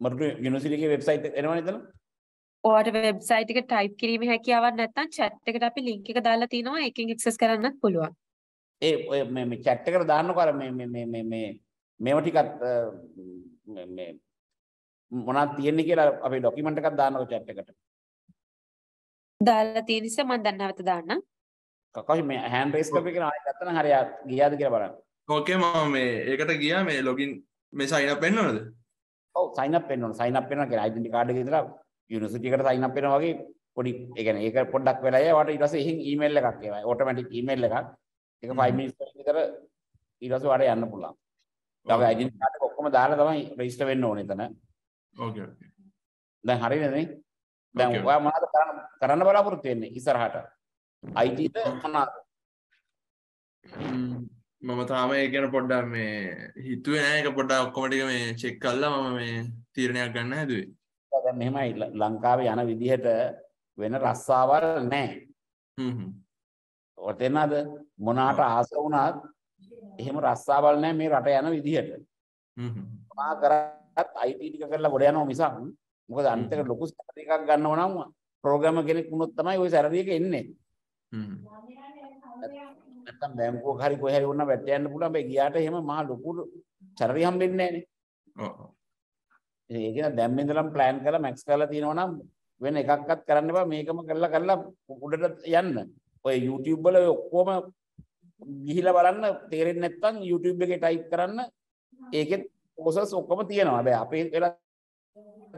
Speaker 3: මරුඩු university එකේ වෙබ්සයිට් එනවනේ එතන
Speaker 6: ඔයාට වෙබ්සයිට් එක ටයිප් කිරීමේ හැකියාවක් නැත්නම් chat එකට අපි link එක දාලා තිනවා ඒකෙන් access කරන්නත් පුළුවන්.
Speaker 3: ඒ ඔය මේ මේ chat එකට දාන්නකෝ අර මේ මේ මේ මේ මේ මේව මේ මේ මොනවද තියෙන්නේ කියලා අපේ ડોකියුමන්ට් එකක් දාන්නකෝ chat එකට.
Speaker 6: දාලා තියෙන නිසා මම දැන් නැවත දාන්නම්.
Speaker 3: කකෝයි මේ hand raise කරපු එක ආයෙත් ගත්තා නම් හරියට ගියාද කියලා බලන්න.
Speaker 13: ඕකේ මම මේ ඒකට ගියා මේ ලොගින් මේ sign up වෙන්න ඕනද?
Speaker 3: ඔව් sign up වෙන්න ඕන. sign up වෙනවා කියන්නේ identity card එක ඉදලා යුනිවර්සිටි එකට sign up වෙනවා වගේ පොඩි ඒ කියන්නේ ඒක පොඩ්ඩක් වෙලා යයි වාට ඊට පස්සේ එහෙන් email එකක් ඒවා automatic email එකක්. ඒක 5 minutes වලින් විතර ඊට පස්සේ වාට යන්න පුළුවන්. ඔයාගේ identity card එක ඔක්කොම දාලා තමයි register වෙන්න ඕනේ එතන.
Speaker 13: ඕකේ ඕකේ.
Speaker 3: දැන් හරියද නේ? දැන්. ඔයා මොනවද කරන්න කරන්න බලාපොරොත්තු වෙන්නේ ඉස්සරහට? IT ද මොනවාද?
Speaker 13: ම්ම්, තාම ඒ ගැන පොඩ්ඩක් මේ හිතුවේ නෑ ඒක පොඩ්ඩක් ඔක්කොම ටික මේ චෙක් කරලා මම මේ තීරණයක් ගන්න හැදුවේ.
Speaker 3: දැන් මෙහෙමයි ලංකාවේ යන විදිහට වෙන රස්සාවල් නැහැ.
Speaker 13: හ්ම් හ්ම්.
Speaker 3: ඔතනද මොනාට ආස වුණත් එහෙම රස්සාවල් නැහැ මේ රට යන විදිහට. මොනා කරත් IT ටික කරලා ගොඩ යනවා මිසක් මොකද අනිත් එක ලොකු සැලරි එකක් ගන්නව නම් ප්‍රෝග්‍රෑමර් කෙනෙක් වුණොත් තමයි ওই සැලරි එක එන්නේ. නැත්තම් බැංකුවක හරි කොහේ හරි වුණා වැට යන්න පුළුවන්. හැබැයි ගියාට එහෙම මහා ලොකු සැලරි හම්බෙන්නේ නැහනේ.
Speaker 13: ඔව්.
Speaker 3: ඒක කියන දැන් ඉඳලම ප්ලෑන් කරලා මැක්ස් කරලා තියෙනවා නම් වෙන එකක්වත් කරන්න එපා මේකම කරලා කරලා උඩට යන්න. ඔය YouTube වල ඔය ඔක්කොම ගිහිලා බලන්න තේරෙන්නේ නැත්නම් YouTube එකේ ටයිප් කරන්න ඒකෙත් ප්‍රොසෙස් ඔක්කොම තියෙනවා. හැබැයි අපේ වෙලා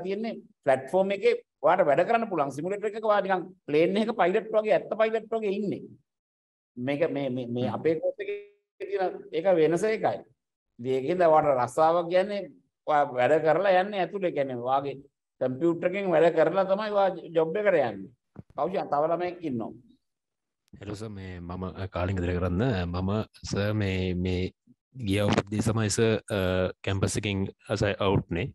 Speaker 3: තියෙන්නේ platform එකේ ඔයාලට වැඩ කරන්න පුළුවන් සිමුලේටර් එකක ඔයා නිකන් ප්ලේන් එකක පයිලට් වගේ ඇත්ත පයිලට් වගේ ඉන්නේ. මේක මේ මේ මේ අපේ කෝස් එකේ තියෙන ඒක වෙනස එකයි. ඒකෙන්ද ඔයාලට රස්සාවක් කියන්නේ ඔයා වැඩ කරලා යන්නේ ඇතුලේ කියන්නේ වාගේ කම්පියුටර් එකෙන් වැඩ කරලා තමයි ඔයා ජොබ් එකට යන්නේ. කවුෂන් තව ළමයෙක් ඉන්නවා.
Speaker 14: හෙලස මේ මම කාලින් ඉදිරි කරන්න මම ස මේ මේ ගිය අවුද්දේ සමයිස කැම්පස් එකින් අස අවුට්නේ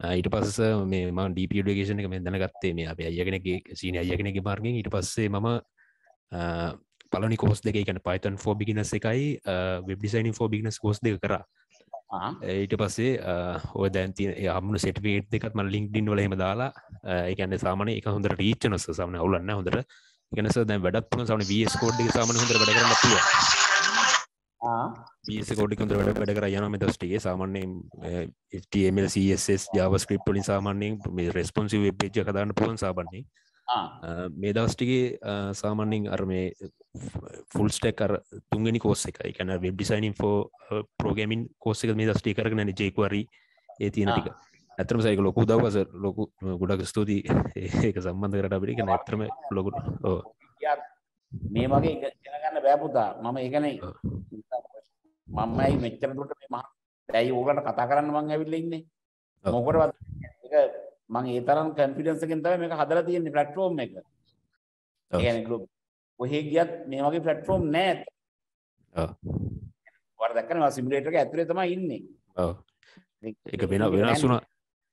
Speaker 14: ඊට පස්ස මේ ම ඩිපියඩගේෂන එක මේ දැනගත්තේ මේ අප අයගෙනගේ සීන අයගෙනගේ මාර්ගෙන් ඊට පස්සේ මම පලනි කෝස් දෙක එකන පයිතන් ෆෝ බිගිනස් එකයි වෙබ්ඩිසයිනින් ෆෝ බිගනස් කෝස් දෙක කර. ඊට පස්සේ ඔය දැන්ති අමු සෙට්වේට් දෙකත් ම ලිින්ක් ඩින් වලහෙම දාලා එකන්න සාමන එක හොඳට රීච්චනස සමන ඔලන්න හොඳට. එකනස දැන් වැඩත් පුන සමන වස් කෝඩ් සාමන හොඳ වැඩ කරන්න පුළුව කොඳ වැඩ වැඩ කර යන මෙදස්ටේ සාමන්‍යෙන් ටමල් CSS ජාවස්ක්‍රප් ලින් සාමාන්‍යයෙන් මේ රෙස්පොන්සි වෙබ්පේජ කදාන්න පුළන් සාබන්නේ මේ දවස්ටිගේ සාමන්‍යින් අර මේ ෆුල් ස්ටෙක්කර තුන්ගනි කෝස් එක. එකන වෙබ් ඩිසයිනින් පෝගමින් කෝස්සක මේ දස්ටි කරන ජෙක්වරී ඒ තියෙන ටික. ඇතරම සයික ලොකු දවස ලොකු ගොඩක් ස්තුතියි. ඒක සම්බන්ධ කරට අපිට. එක ඇතරම ලොකුට
Speaker 3: මේ වගේ ඉගෙනගන්න බෑ පුතා. මම ඒකනේ මමයි මෙච්චර දුරට මේ මම ඇයි ඕගලන්ට කතා කරන්න මං ඇවිල්ලා ඉන්නේ? මොකටවත් ඒක මං ඒ තරම් කන්ෆිඩන්ස් එකෙන් තමයි මේක හදලා තියෙන්නේ ප්ලැට්ෆෝම් එක. ඒ කියන්නේ ගෲප් කොහේ ගියත් මේ වගේ ප්ලැට්ෆෝම් නැහැ
Speaker 14: ඔව්.
Speaker 3: ඔයාලා දැක්කනේ මම සිමුලේටර් එක ඇතුලේ තමයි ඉන්නේ.
Speaker 14: ඔව්. ඒක වෙන වෙනස් වුණා.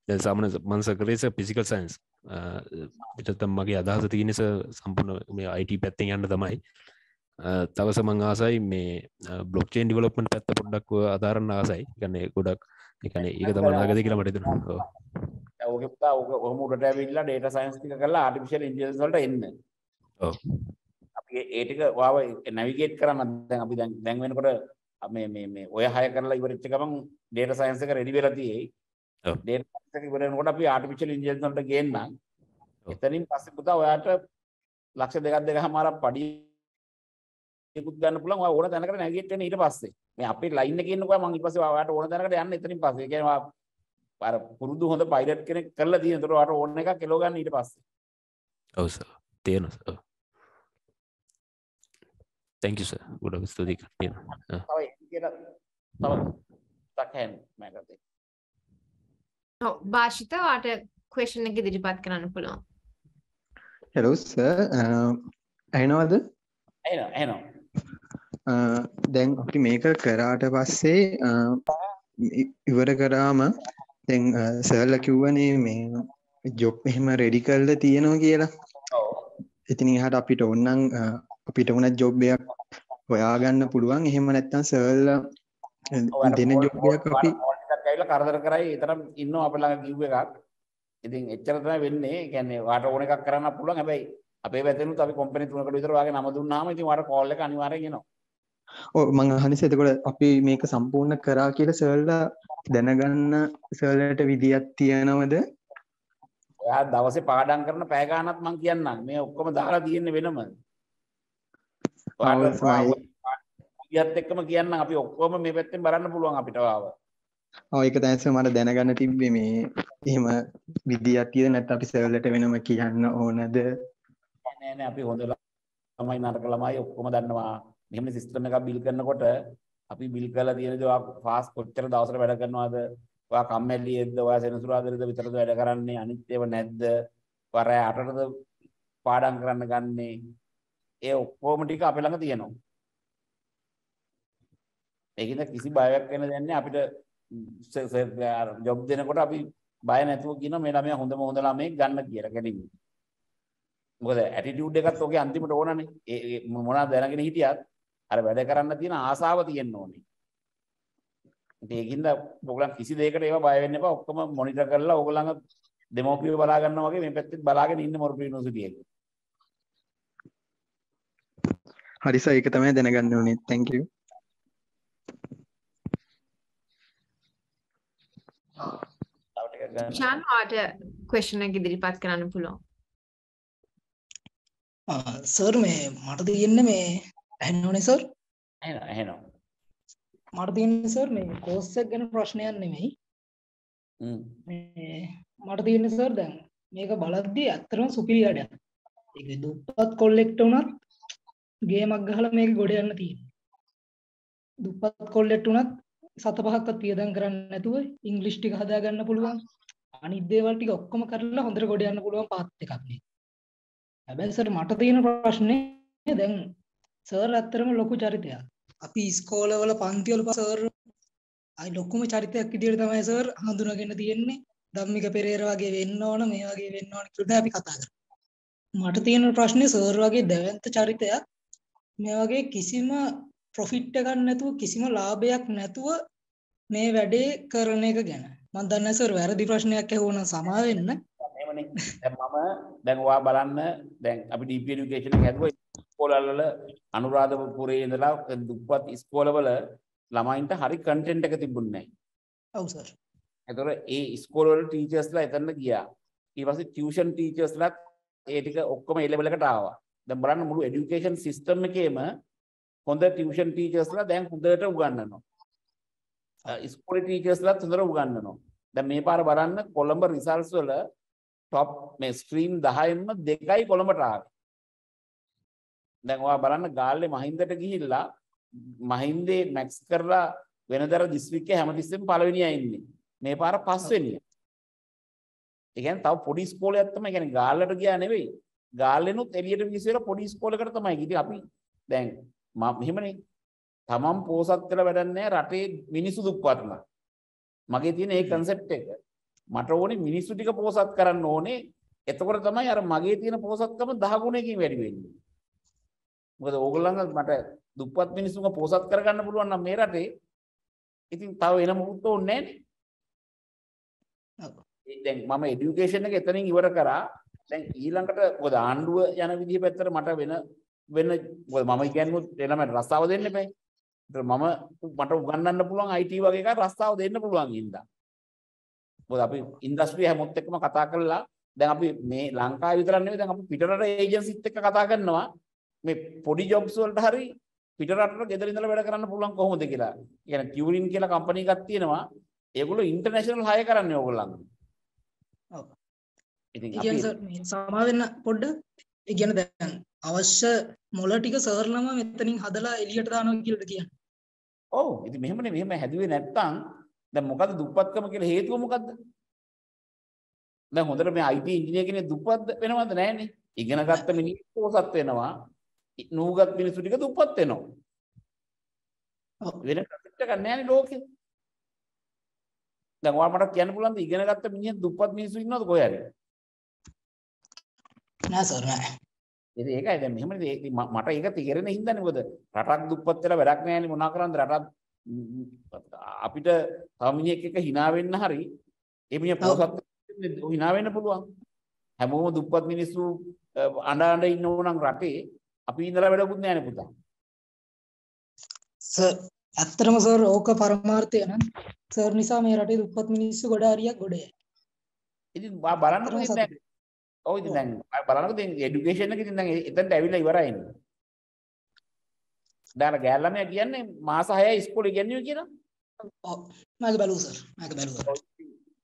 Speaker 14: දැන් සාමාන්‍ය මං සකරේස ෆිසිකල් සයන්ස් පිටතම් මගේ අදහස තියෙනස සම්පූර්ණ මේ IT පැත්තෙන් යන්න තමයි තවස මං ආසයි මේ බ්ලොක්්චේන් ඩිවලොප්මට පැත්ත පොඩ්ඩක් අදාරන්න ආසයි ගන්න ගොඩක් එකන ඒක තම නාගද කියලා මටද
Speaker 3: ඕක පුතා ඕක ඔහොම උඩට ඇවිල්ලා data science ටික කරලා artificial intelligence වලට එන්න.
Speaker 14: ඔව්.
Speaker 3: අපි ඒ ටික වාව navigate කරන්න දැන් අපි දැන් දැන් වෙනකොට මේ ඔය හය කරලා ඉවරෙච්ච ගමන් data science එක ready වෙලා තියෙයි.
Speaker 14: ඔව්.
Speaker 3: data science එක ඉවර වෙනකොට අපි intelligence වලට ගේන්නම්. එතනින් පස්සේ පුතා ඔයාට ලක්ෂ දෙකක් දෙකමාරක් පඩියකුත් ගන්න පුළුවන් ඔයා ඕන තැනකට වෙන්න ඊට පස්සේ. මේ අපේ line එකේ ඉන්නකෝ මම ඊට පස්සේ ඔයාට ඕන තැනකට යන්න එතනින් පස්සේ. ඒ කියන්නේ අර පුරුදු හොඳ පයිලට් කෙනෙක් කරලා තියෙන. ඒතකොට ඔයාට ඕන එකක් එලව ගන්න ඊට පස්සේ.
Speaker 14: ඔව් සර්. තේරෙනවා සර්. thank you sir ගොඩක් ස්තුතියි තියෙනවා.
Speaker 3: තව එක කියලා තව තකහෙන් මම කරතේ.
Speaker 5: ඔව් භාෂිත වාට ක්වෙස්චන් එක ඉදිරිපත් කරන්න පුළුවන්.
Speaker 15: හෙලෝ සර් ඇහෙනවද?
Speaker 3: ඇහෙනවා ඇහෙනවා.
Speaker 15: දැන් අපි මේක කරාට පස්සේ ඉවර කරාම දැන් සර්ලා කිව්වනේ මේ ජොබ් එහෙම රෙඩි කරලා තියෙනවා කියලා. ඉතින් එහාට අපිට ඕනනම් අපිට උනත් ජොබ් එකක් හොයාගන්න පුළුවන්. එහෙම නැත්නම් සර්ලා දෙන ජොබ් එකක් අපි
Speaker 3: කරදර කරයි ඒතරම් ඉන්නවා අපේ ළඟ කිව් එකක්. ඉතින් එච්චර තමයි වෙන්නේ. කියන්නේ ඔයාට ඕන එකක් කරන්න පුළුවන්. හැබැයි අපේ පැත්තෙනුත් අපි කම්පැනි තුනකට විතර වාගේ නම දුන්නාම ඉතින් ඔයාට කෝල් එක අනිවාර්යෙන් එනවා.
Speaker 15: මං අහන්නේ එතකොට අපි මේක සම්පූර්ණ කරා කියලා සර්ලා දැනගන්න සර්ලට විදියක් තියනවද?
Speaker 3: ඔයා දවසේ පාඩම් කරන ගාණක් මං කියන්නම්. මේ ඔක්කොම දාලා තියෙන්නේ වෙනම. විදියත් එක්කම කියන්නම් අපි ඔක්කොම මේ පැත්තෙන් බලන්න පුළුවන් අපිට ආව.
Speaker 15: ඔව් ඒක තමයි සර් මට දැනගන්න තිබ්බේ මේ එහෙම විදියක් තියෙද නැත්නම් අපි සර්ලට වෙනම කියන්න ඕනද?
Speaker 3: අපි හොඳ ළමයි නරක ළමයි ඔක්කොම දන්නවා. මෙහෙම සිස්ටම් එකක් බිල් කරනකොට අපි බිල් කරලා තියෙන දේ ඔයා ෆාස්ට් කොච්චර දවසට වැඩ කරනවද? ඔයා කම්මැලිද? ඔයා සෙනසුරාදාද විතරද වැඩ කරන්නේ? අනිත් ඒවා නැද්ද? වර අටටද පාඩම් කරන්න ගන්නේ? ඒ ඔක්කොම ටික අපේ ළඟ තියෙනවා. ඒකින්ද කිසි බයක් වෙන දෙයක් නැහැ අපිට ජොබ් දෙනකොට අපි බය නැතුව කියනවා මේ ළමයා හොඳම හොඳ ළමයෙක් ගන්න කියලා කෙනෙක්. මොකද ඇටිටියුඩ් එකත් ඔගේ අන්තිමට ඕනනේ. ඒ මොනවද දැනගෙන හිටියත් අර වැඩ කරන්න තියෙන ආසාව තියෙන්න ඕනේ. ඒකින්ද ඔයගොල්ලන් කිසි දෙයකට ඒවා බය වෙන්න එපා. ඔක්කොම මොනිටර් කරලා ඔයගොල්ලන්ව දෙමෝපියෝ බලා ගන්නවා වගේ මේ පැත්තෙත් බලාගෙන ඉන්න මොරටු යුනිවර්සිටි එකේ.
Speaker 15: හරිස ඒක තමයි දැනගන්න ඕනේ thank you
Speaker 3: තව ටිකක් ගන්න.
Speaker 5: ශාන් ඔයාට question එක ඉදිරිපත් කරන්න පුළුවන්.
Speaker 16: සර් මේ මට තියෙන්න මේ ඇහෙන්නෝනේ සර්?
Speaker 3: ඇහෙනවා ඇහෙනවා.
Speaker 16: මට තියෙන්නේ සර් මේ කෝස් එක ගැන ප්‍රශ්නයක් නෙමෙයි.
Speaker 3: හ්ම්.
Speaker 16: මේ මට තියෙන්නේ සර් දැන් මේක බලද්දී ඇත්තටම සුපිරියඩයක් ඒක දුප්පත් කොල්ලෙක්ට වුණත් ගේමක් ගහලා මේක ගොඩ යන්න තියෙනවා. දුප්පත් කොල්ලෙක්ට වුණත් සත පහක්වත් වියදම් කරන්න නැතුව ඉංග්ලිෂ් ටික හදා ගන්න පුළුවන්. අනිත් දේවල් ටික ඔක්කොම කරලා හොඳට ගොඩ යන්න පුළුවන් පාත් එකක් නේ. හැබැයි සර් මට තියෙන ප්‍රශ්නේ දැන් සර් ඇත්තටම ලොකු චරිතයක් අපි ඉස්කෝලවල පන්තිවල සර් අයි ලොකුම චරිතයක් විදියට තමයි සර් හඳුනාගෙන තියෙන්නේ ධම්මික පෙරේර වගේ වෙන්න ඕන මේ වගේ වෙන්න ඕන කියලා අපි කතා කරා. මට තියෙන ප්‍රශ්නේ සර් වගේ දැවැන්ත චරිතයක් මේ වගේ කිසිම ප්‍රොෆිට් එකක් නැතුව කිසිම ලාභයක් නැතුව මේ වැඩේ කරන එක ගැන. මම දන්නේ සර් වැරදි ප්‍රශ්නයක් ඇහුවනම් සමා වෙන්න.
Speaker 3: එහෙමනේ. දැන් මම දැන් ඔයා බලන්න දැන් අපි DP education එක හැදුවා ස්කෝලවල අනුරාධපුරේ ඉඳලා දුප්පත් ස්කෝලවල ළමයින්ට හරි කන්ටෙන්ට් එක තිබුණේ නැහැ.
Speaker 16: ඔව් සර්.
Speaker 3: ඒතර ඒ ස්කෝලවල ටීචර්ස්ලා එතන ගියා. ඊට පස්සේ ටියුෂන් ටීචර්ස්ලාත් ඒ ටික ඔක්කොම ඒ ලෙවල් එකට ආවා. දැන් බලන්න මුළු এডুকেෂන් සිස්ටම් එකේම හොඳ ටියුෂන් ටීචර්ස්ලා දැන් හොඳට උගන්වනවා. ස්කෝලේ ටීචර්ස්ලාත් හොඳට උගන්වනවා. දැන් මේ පාර බලන්න කොළඹ රිසල්ට්ස් වල ටොප් මේ ස්ට්‍රීම් 10න්ම දෙකයි කොළඹට ආවේ. දැන් ඔයා බලන්න ගාල්ලේ මහින්දට ගිහිල්ලා මහින්දේ මැක්ස් කරලා වෙනදර දිස්ත්‍රික්කයේ හැමතිස්සෙම පළවෙනියා ඉන්නේ. මේ පාර පස්වෙනිය. ඒ කියන්නේ තව පොඩි ඉස්කෝලයක් තමයි. කියන්නේ ගාල්ලට ගියා නෙවෙයි. ගාල්ලෙනුත් එළියට විසිරලා පොඩි ඉස්කෝලයකට තමයි. ඉතින් අපි දැන් මම මෙහෙමනේ. තමන් පෝසත් වෙලා වැඩක් නැහැ රටේ මිනිස්සු දුප්පත්ලා. මගේ තියෙන ඒ කන්සෙප්ට් එක. මට ඕනේ මිනිස්සු ටික පෝසත් කරන්න ඕනේ. එතකොට තමයි අර මගේ තියෙන පෝසත්කම 10 ගුණයකින් වැඩි වෙන්නේ. මොකද ඕගොල්ලන්ව මට දුප්පත් මිනිස්සුන්ව පෝසත් කරගන්න පුළුවන් නම් මේ රටේ ඉතින් තව එන මොහොත ඕනේ නැහැ දැන් මම এডুকেෂන් එක එතනින් ඉවර කරා දැන් ඊළඟට මොකද ආණ්ඩුව යන විදිහ පැත්තට මට වෙන වෙන මොකද මම කියන්නේ එළමට රස්සාව දෙන්න එපා. ඒතර මම මට උගන්වන්න පුළුවන් IT වගේ එකක් රස්සාව දෙන්න පුළුවන් ඉඳා. මොකද අපි ඉන්ඩස්ට්‍රි හැමොත් එක්කම කතා කරලා දැන් අපි මේ ලංකාවේ විතරක් නෙවෙයි දැන් අපි පිටරට ඒජන්සිත් එක්ක කතා කරනවා මේ පොඩි ජොබ්ස් වලට හරි පිටරටට ගෙදර ඉඳලා වැඩ කරන්න පුළුවන් කොහොමද කියලා. කියන්නේ ටියුරින් කියලා කම්පැනි එකක් තියෙනවා. ඒගොල්ලෝ ඉන්ටර්නැෂනල් හය කරන්නේ ඕගොල්ලන්ගේ.
Speaker 16: ඔව්.
Speaker 3: ඉතින්
Speaker 16: මේ සමා වෙන්න පොඩ්ඩ ඒ කියන්නේ දැන් අවශ්‍ය මොළ ටික සර්ලම මෙතනින් හදලා එළියට දානවා කියලාද කියන්නේ.
Speaker 3: ඔව් ඉතින් මෙහෙමනේ මෙහෙම හැදුවේ නැත්තම් දැන් මොකද්ද දුප්පත්කම කියලා හේතුව මොකද්ද? දැන් හොඳට මේ IT ඉංජිනේර කෙනෙක් දුප්පත් වෙනවද නැහැනේ. ඉගෙන ගත්ත මිනිස්සු පොසත් වෙනවා. නූගත් මිනිස්සු ටික දුප්පත් වෙනවා. වෙන කන්සෙප්ට් එකක් නැහැනේ ලෝකෙ. දැන් ඔයා මට කියන්න පුළුවන්ද ඉගෙන ගත්ත මිනිහ දුප්පත් මිනිස්සු ඉන්නවද කොහේ හරි?
Speaker 16: නෑ සර් නෑ.
Speaker 3: ඉතින් ඒකයි දැන් මෙහෙම මට ඒක තේරෙන හින්දානේ මොකද රටක් දුප්පත් වෙලා වැඩක් නැහැනේ මොනා කරන්නද රටක් අපිට තව මිනිහෙක් එක hina වෙන්න හරි ඒ මිනිහ පොසත් hina වෙන්න පුළුවන් හැමෝම දුප්පත් මිනිස්සු අඬ අඬ ඉන්න ඕනම් රටේ අපි ඉඳලා වැඩකුත් නැහැ නේ පුතා.
Speaker 16: සර් ඇත්තටම සර් ඕක පරමාර්ථය නම් සර් නිසා මේ රටේ දුප්පත් මිනිස්සු ගොඩ හරියක් ගොඩ යයි.
Speaker 3: ඉතින් බා බලන්නකො ඉතින් දැන්. ඔව් ඉතින් දැන් බලන්නකො ඉතින් এডুকেෂන් එක ඉතින් දැන් එතනට ඇවිල්ලා ඉවරයි නේ. දැන් ගෑල්ලා මෙයා කියන්නේ මාස 6යි ඉස්කෝලේ කියන්නේ කියලා.
Speaker 16: ඔව් මම බලුවා සර්. මම බලුවා.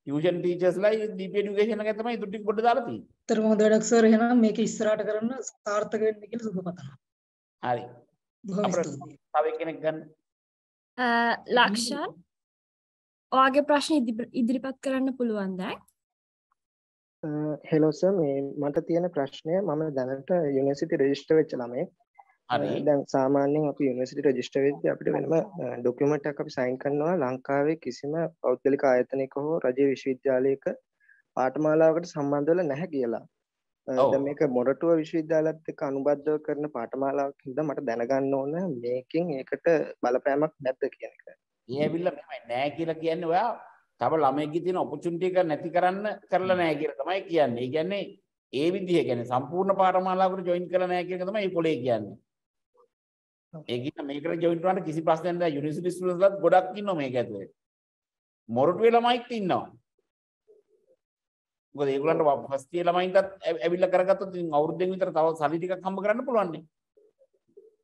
Speaker 3: ටියුෂන් ටීචර්ස්ලා දීප এডুকেෂන් එක තමයි ඉතුරු ටික පොඩ්ඩ දාලා තියෙන්නේ.
Speaker 16: ඒතරම හොඳ වැඩක් සර් එහෙනම් මේක ඉස්සරහට කරන්න සාර්ථක වෙන්න කියලා සුබ පතනවා.
Speaker 3: හරි.
Speaker 16: බොහොම ස්තුතියි.
Speaker 3: තව කෙනෙක් ගන්න.
Speaker 17: අ ලක්ෂා ඔයාගේ ප්‍රශ්න ඉදිරිපත් කරන්න පුළුවන් දැන්.
Speaker 18: හෙලෝ සර් මේ මට තියෙන ප්‍රශ්නය මම දැනට යුනිවර්සිටි රෙජිස්ටර් වෙච්ච ළමෙක්. දැන් සාමාන්‍යයෙන් අපි යුනිසිටි රෙජිස්ටර් වෙද්දී අපිට වෙනම ඩොකියුමන්ට් එකක් අපි සයින් කරනවා ලංකාවේ කිසිම පෞද්ගලික ආයතනයක හෝ රජයේ විශ්වවිද්‍යාලයක පාඨමාලාවකට සම්බන්ධ වෙලා නැහැ කියලා. දැන් මේක මොරටුව විශ්වවිද්‍යාලයත් එක්ක අනුබද්ධව කරන පාඨමාලාවක් හින්දා මට දැනගන්න ඕන මේකෙන් ඒකට බලපෑමක් නැද්ද කියන එක.
Speaker 3: ඒ ඇවිල්ලා මෙහෙමයි නෑ කියලා කියන්නේ ඔයා තව ළමයෙක්ගේ තියෙන ඔපචුනිටි එක නැති කරන්න කරලා නෑ කියලා තමයි කියන්නේ. ඒ කියන්නේ ඒ විදිහ කියන්නේ සම්පූර්ණ පාඨමාලාවකට ජොයින් කරලා නෑ කියන එක තමයි මේ පොලේ කියන්නේ. ඒකිට මේකට ජොයින්ට් වුණාට කිසි ප්‍රශ්නයක් නැහැ. යුනිවර්සිටි ස්ටුඩන්ට්ස්ලාත් ගොඩක් ඉන්නවා මේක ඇතුලේ. මොරටුවේ ළමයිත් ඉන්නවා. මොකද ඒගොල්ලන්ට ෆස්ට් ඉයර් ළමයින්ටත් ඇවිල්ලා කරගත්තොත් ඉතින් අවුරුද්දෙන් විතර තව සල්ලි ටිකක් හම්බ කරන්න පුළුවන් නේ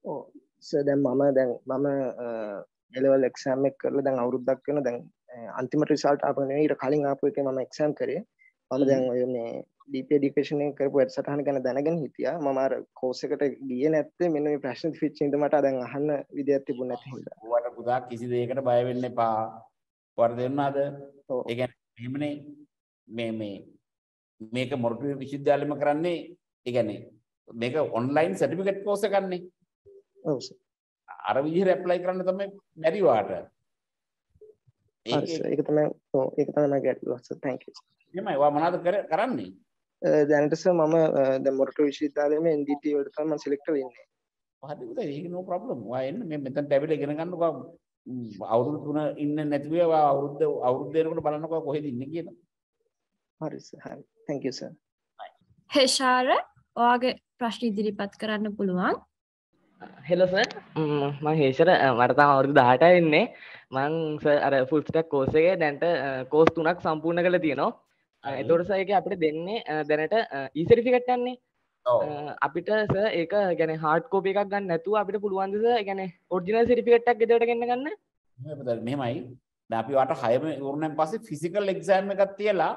Speaker 18: ඕ සර් දැන් මම දැන් මම එලෙවල් එක්සෑම් එක කරලා දැන් අවුරුද්දක් වෙන දැන් අන්තිම රිසල්ට් ආපු නෙවෙයි ඊට කලින් ආපු එකේ මම එක්සෑම් කරේ. මම දැන් ඔය මේ ඩීපී එඩියුකේෂන් එක කරපු වැඩසටහන ගැන දැනගෙන හිටියා. මම අර කෝස් එකට ගියේ නැත්තේ මෙන්න මේ ප්‍රශ්න තිබිච්ච හින්දා මට දැන් අහන්න විදියක් තිබුණ නැති
Speaker 3: ඔයාලට පුතා කිසි දෙයකට බය වෙන්න එපා. ඔයාලට දෙන්නාද? ඒ එහෙමනේ. මේ මේ මේක මොරටු විශ්වවිද්‍යාලෙම කරන්නේ. ඒ කියන්නේ මේක ඔන්ලයින් සර්ටිෆිකේට් කෝස් එකක්නේ
Speaker 18: ඔව් සර්.
Speaker 3: අර විදිහට ඇප්ලයි කරන්න තමයි බැරි වාට
Speaker 18: සර්. ඒක තමයි ඔව් ඒක තමයි මගේ සර් තෑන්ක් යූ
Speaker 3: එහෙමයි. ඔයා මොනවද කරන්නේ
Speaker 18: දැනට සර් මම දැන් මොරටු විශ්වවිද්‍යාලයේ NDT වලට තමයි මම සිලෙක්ට් වෙන්නේ
Speaker 3: හරි පුතා ඒක නෝ ප්‍රොබ්ලම් ඔයා එන්න මේ මෙතනට ඇවිල්ලා ඉගෙන ගන්නකෝ අවුරුදු තුන ඉන්න නැතිව ඔයා අවුරුද්ද අවුරුද්ද වෙනකොට බලන්නකෝ කොහෙද ඉන්නේ කියලා
Speaker 18: හරි සර් හරි sir.
Speaker 17: හෙෂාර ඔයාගේ ප්‍රශ්න ඉදිරිපත් කරන්න පුළුවන්
Speaker 19: හෙලෝ සර් මම හේෂර මට තාම අවුරුදු 18 වෙන්නේ මං සර් අර ෆුල් ස්ටැක් කෝස් එකේ දැන්ට කෝස් තුනක් සම්පූර්ණ කරලා තියෙනවා එතොටසයක අපට දෙන්නේ දැනට ඊසරිෆිකට් යන්නේ. අපිට ස ඒක ගැන හාට කෝප එකක් ගන්න නැතුව අපිට පුළුවන්දස ගැන ඔඩිනල් සිරිපිකට්ක් ගෙදට ගන්න ගන්න?
Speaker 3: මෙමයි අපිට හයම ගරුණන් පසේ ෆිසිකල් එක්සෑම එකක් තියලා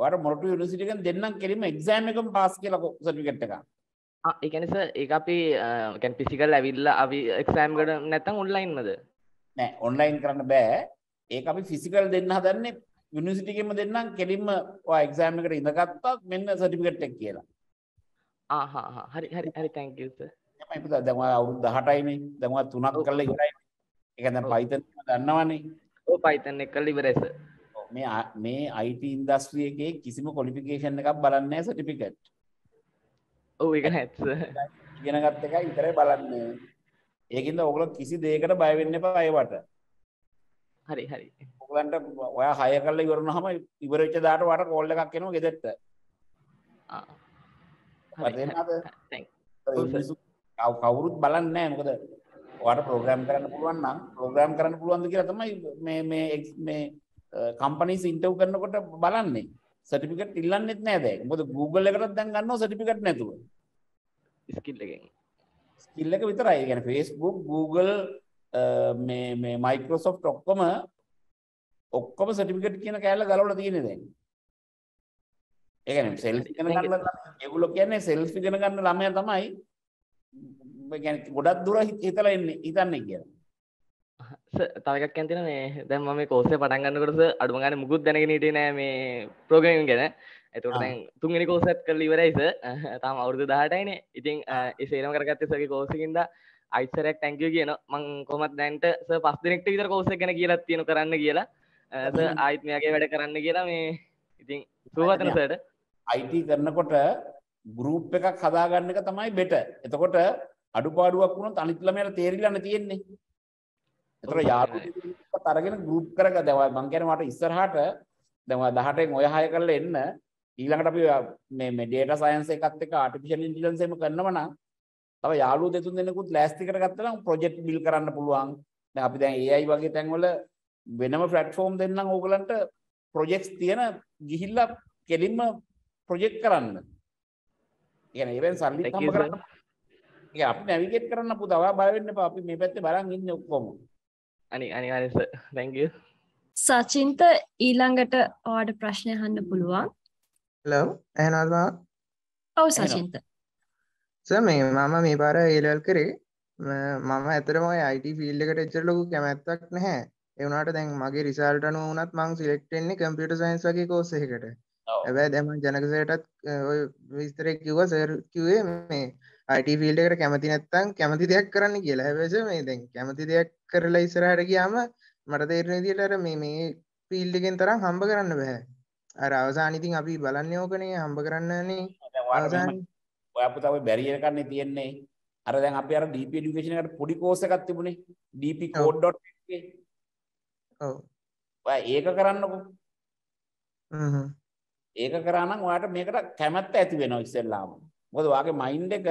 Speaker 3: වට මොට යනිසිටිකන් දෙන්නම් කෙරීම එක්සෑම එකම් පාස් කියලකො සටිකට් එකක්.
Speaker 19: එකනිස ඒ අපි කැන් පිසිකල් ඇවිල්ල අවි එක්සෑම් ගට නැතම් ඔන්ලයින්මද
Speaker 3: නෑ ඔන්ලයින් කරන්න බෑ. ඒ අපි ෆිසිකල් දෙන්න හදන්නේ යුනිවර්සිටි එකෙන්ම දෙන්නම් කෙලින්ම ඔයා එක්සෑම් එකට ඉඳගත්තත් මෙන්න සර්ටිෆිකේට් එක කියලා.
Speaker 19: ආහා හරි හරි හරි.
Speaker 3: පුතා දැන් ඔයා අවුරුදු 18යිනේ දැන් ඔයා තුනක් කරලා ඉවරයි. ඒක දැන් Python දන්නවනේ.
Speaker 19: ඔව් Python එක කරලා ඉවරයි සර්
Speaker 3: මේ මේ IT ඉන්ඩස්ට්‍රි එකේ කිසිම ක්වොලිෆිකේෂන් එකක් බලන්නේ නැහැ සර්ටිෆිකේට්
Speaker 19: ඔව් ඒක නැත්
Speaker 3: ඉගෙන ගත්ත එකයි විතරයි බලන්නේ. ඒකින්ද ඔයගොල්ලෝ කිසි දෙයකට බය වෙන්න එපා ඒවට.
Speaker 19: හරි හරි
Speaker 3: ඔයගලන්ට ඔයා හය කරලා ඉවරනහම ඉවර වෙච්ච දාට වට කෝල් එකක් එනවා ගෙදරට. කවුරුත් බලන්නේ නැහැ. මොකද ඔයාට ප්‍රෝග්‍රෑම් කරන්න පුළුවන් නම් ප්‍රෝග්‍රෑම් කරන්න පුළුවන්ද කියලා තමයි මේ මේ මේ කම්පනීස් ඉන්ටර්වයුව කරනකොට බලන්නේ. සර්ටිෆිකේට් ඉල්ලන්නෙත් නෑ දැන්. මොකද Google එකටත් දැන් ගන්නවා සර්ටිෆිකේට් නැතුව.
Speaker 19: ස්කිල් එකෙන්.
Speaker 3: ස්කිල් එක විතරයි. ඒ කියන්නේ Facebook Google මේ මේ Microsoft ඔක්කොම ඔක්කොම සර්ටිෆිකේට් කියන කෑල්ල ගලවලා තියෙන්නේ දැන් ඒ කියන්නේ සෙල්ෆ් ඉගෙන ගන්න ඒගොල්ලෝ කියන්නේ සෙල්ෆ් ඉගෙන ගන්න ළමයා තමයි ඒ කියන්නේ ගොඩක් දුර හිතලා එන්නේ හිතන්නේ කියලා
Speaker 19: තව එකක් කියන්න තියෙනවා මේ දැන් මම මේ කෝස් එක පටන් ගන්නකොට අඩුම ගානේ මුකුත් දැනගෙන හිටියේ නෑ මේ ප්‍රෝග්‍රෑමින් ගැන. එතකොට දැන් තුන්වෙනි කෝස් එකත් කරලා ඉවරයි සර්. තාම අවුරුදු 18යිනේ. ඉතින් ඒ සේරම කරගත්තේ සර්ගේ කෝස් එකකින්ද අයිසරයක් තැන්ක් යූ කියනවා. මම කොහොමද දැන්ට සර් පස් දිනකට විතර කෝස් එක ගැන කියලා තියෙනවා කරන්න කියලා. සර් ආයිත් මෙයාගේ වැඩ කරන්න කියලා මේ ඉතින් සුවවතන සර්ට.
Speaker 3: IT කරනකොට ගෲප් එකක් හදාගන්න එක තමයි බෙටර්. එතකොට අඩුපාඩුවක් වුණොත් අනිත් ළමයාට තේරිලානේ තියෙන්නේ. එතකොට යාළුවෝ අරගෙන ගෲප් කරග දැන් මං කියන්නේ මට ඉස්සරහට ඔය 18න් ඔය 6 කරලා එන්න ඊළඟට අපි මේ data science එකත් එක්ක artificial intelligence එකම කරනවා නම් තව යාළුවෝ දෙතුන් දෙනෙකුත් ලෑස්ති කරගත්තා නම් project build කරන්න පුළුවන්. අපි දැන් AI වගේ තැන්වල වෙනම platform දෙන්නම් ඕගලන්ට projects තියෙන ගිහිල්ලා කෙලින්ම project කරන්න. ඒ කියන්නේ ඒවෙන් සල්ලි හම්බ කරන්න. ඒ අපි navigate කරන්න පුතා. ඔයා බය වෙන්න එපා. අපි මේ පැත්තේ බලන් ඉන්නේ ඔක්කොම.
Speaker 19: අනි අනිවාර්යෙන් සර් thank you
Speaker 17: සචින්ත ඊළඟට ඔයාට ප්‍රශ්න අහන්න පුළුවන්
Speaker 15: හලෝ ඇහෙනවද
Speaker 17: ඔව් සචින්ත
Speaker 15: සර් මේ මම මේ පාර ඒලල් කරේ මම ඇතරම IT ෆීල්ඩ් එකට එච්චර ලොකු කැමැත්තක් නැහැ ඒ වුණාට දැන් මගේ රිසල්ට් අනුව වුණත් මං සිලෙක්ට් වෙන්නේ කම්පියුටර් සයන්ස් වගේ කෝස් එකකට හැබැයි දැන් මම ජනකසයටත් ඔය විස්තරේ කිව්වා සර් කිව්වේ මේ IT ෆීල්ඩ් එකට කැමති නැත්නම් කැමති දෙයක් කරන්න කියලා. හැබැයි මේ දැන් කැමති දෙයක් කරලා ඉස්සරහට ගියාම මට තේරෙන විදිහට අර මේ මේ ෆීල්ඩ් එකෙන් තරම් හම්බ කරන්න බෑ. අර අවසාන ඉතින් අපි බලන්නේ ඕකනේ හම්බ කරන්නනේ. අවසාන
Speaker 3: ඔයා පුතා ඔය බැරියර් එකන්නේ තියෙන්නේ. අර දැන් අපි අර education එකට පොඩි කෝස් එකක් තිබුණේ. dpcode.lk.
Speaker 15: ඔව්.
Speaker 3: ඔයා ඒක කරන්නකෝ.
Speaker 15: හ්ම්.
Speaker 3: ඒක කරා නම් ඔයාට මේකට කැමැත්ත ඇති වෙනවා ඉස්සෙල්ලාම. මොකද ඔයාගේ මයින්ඩ් එක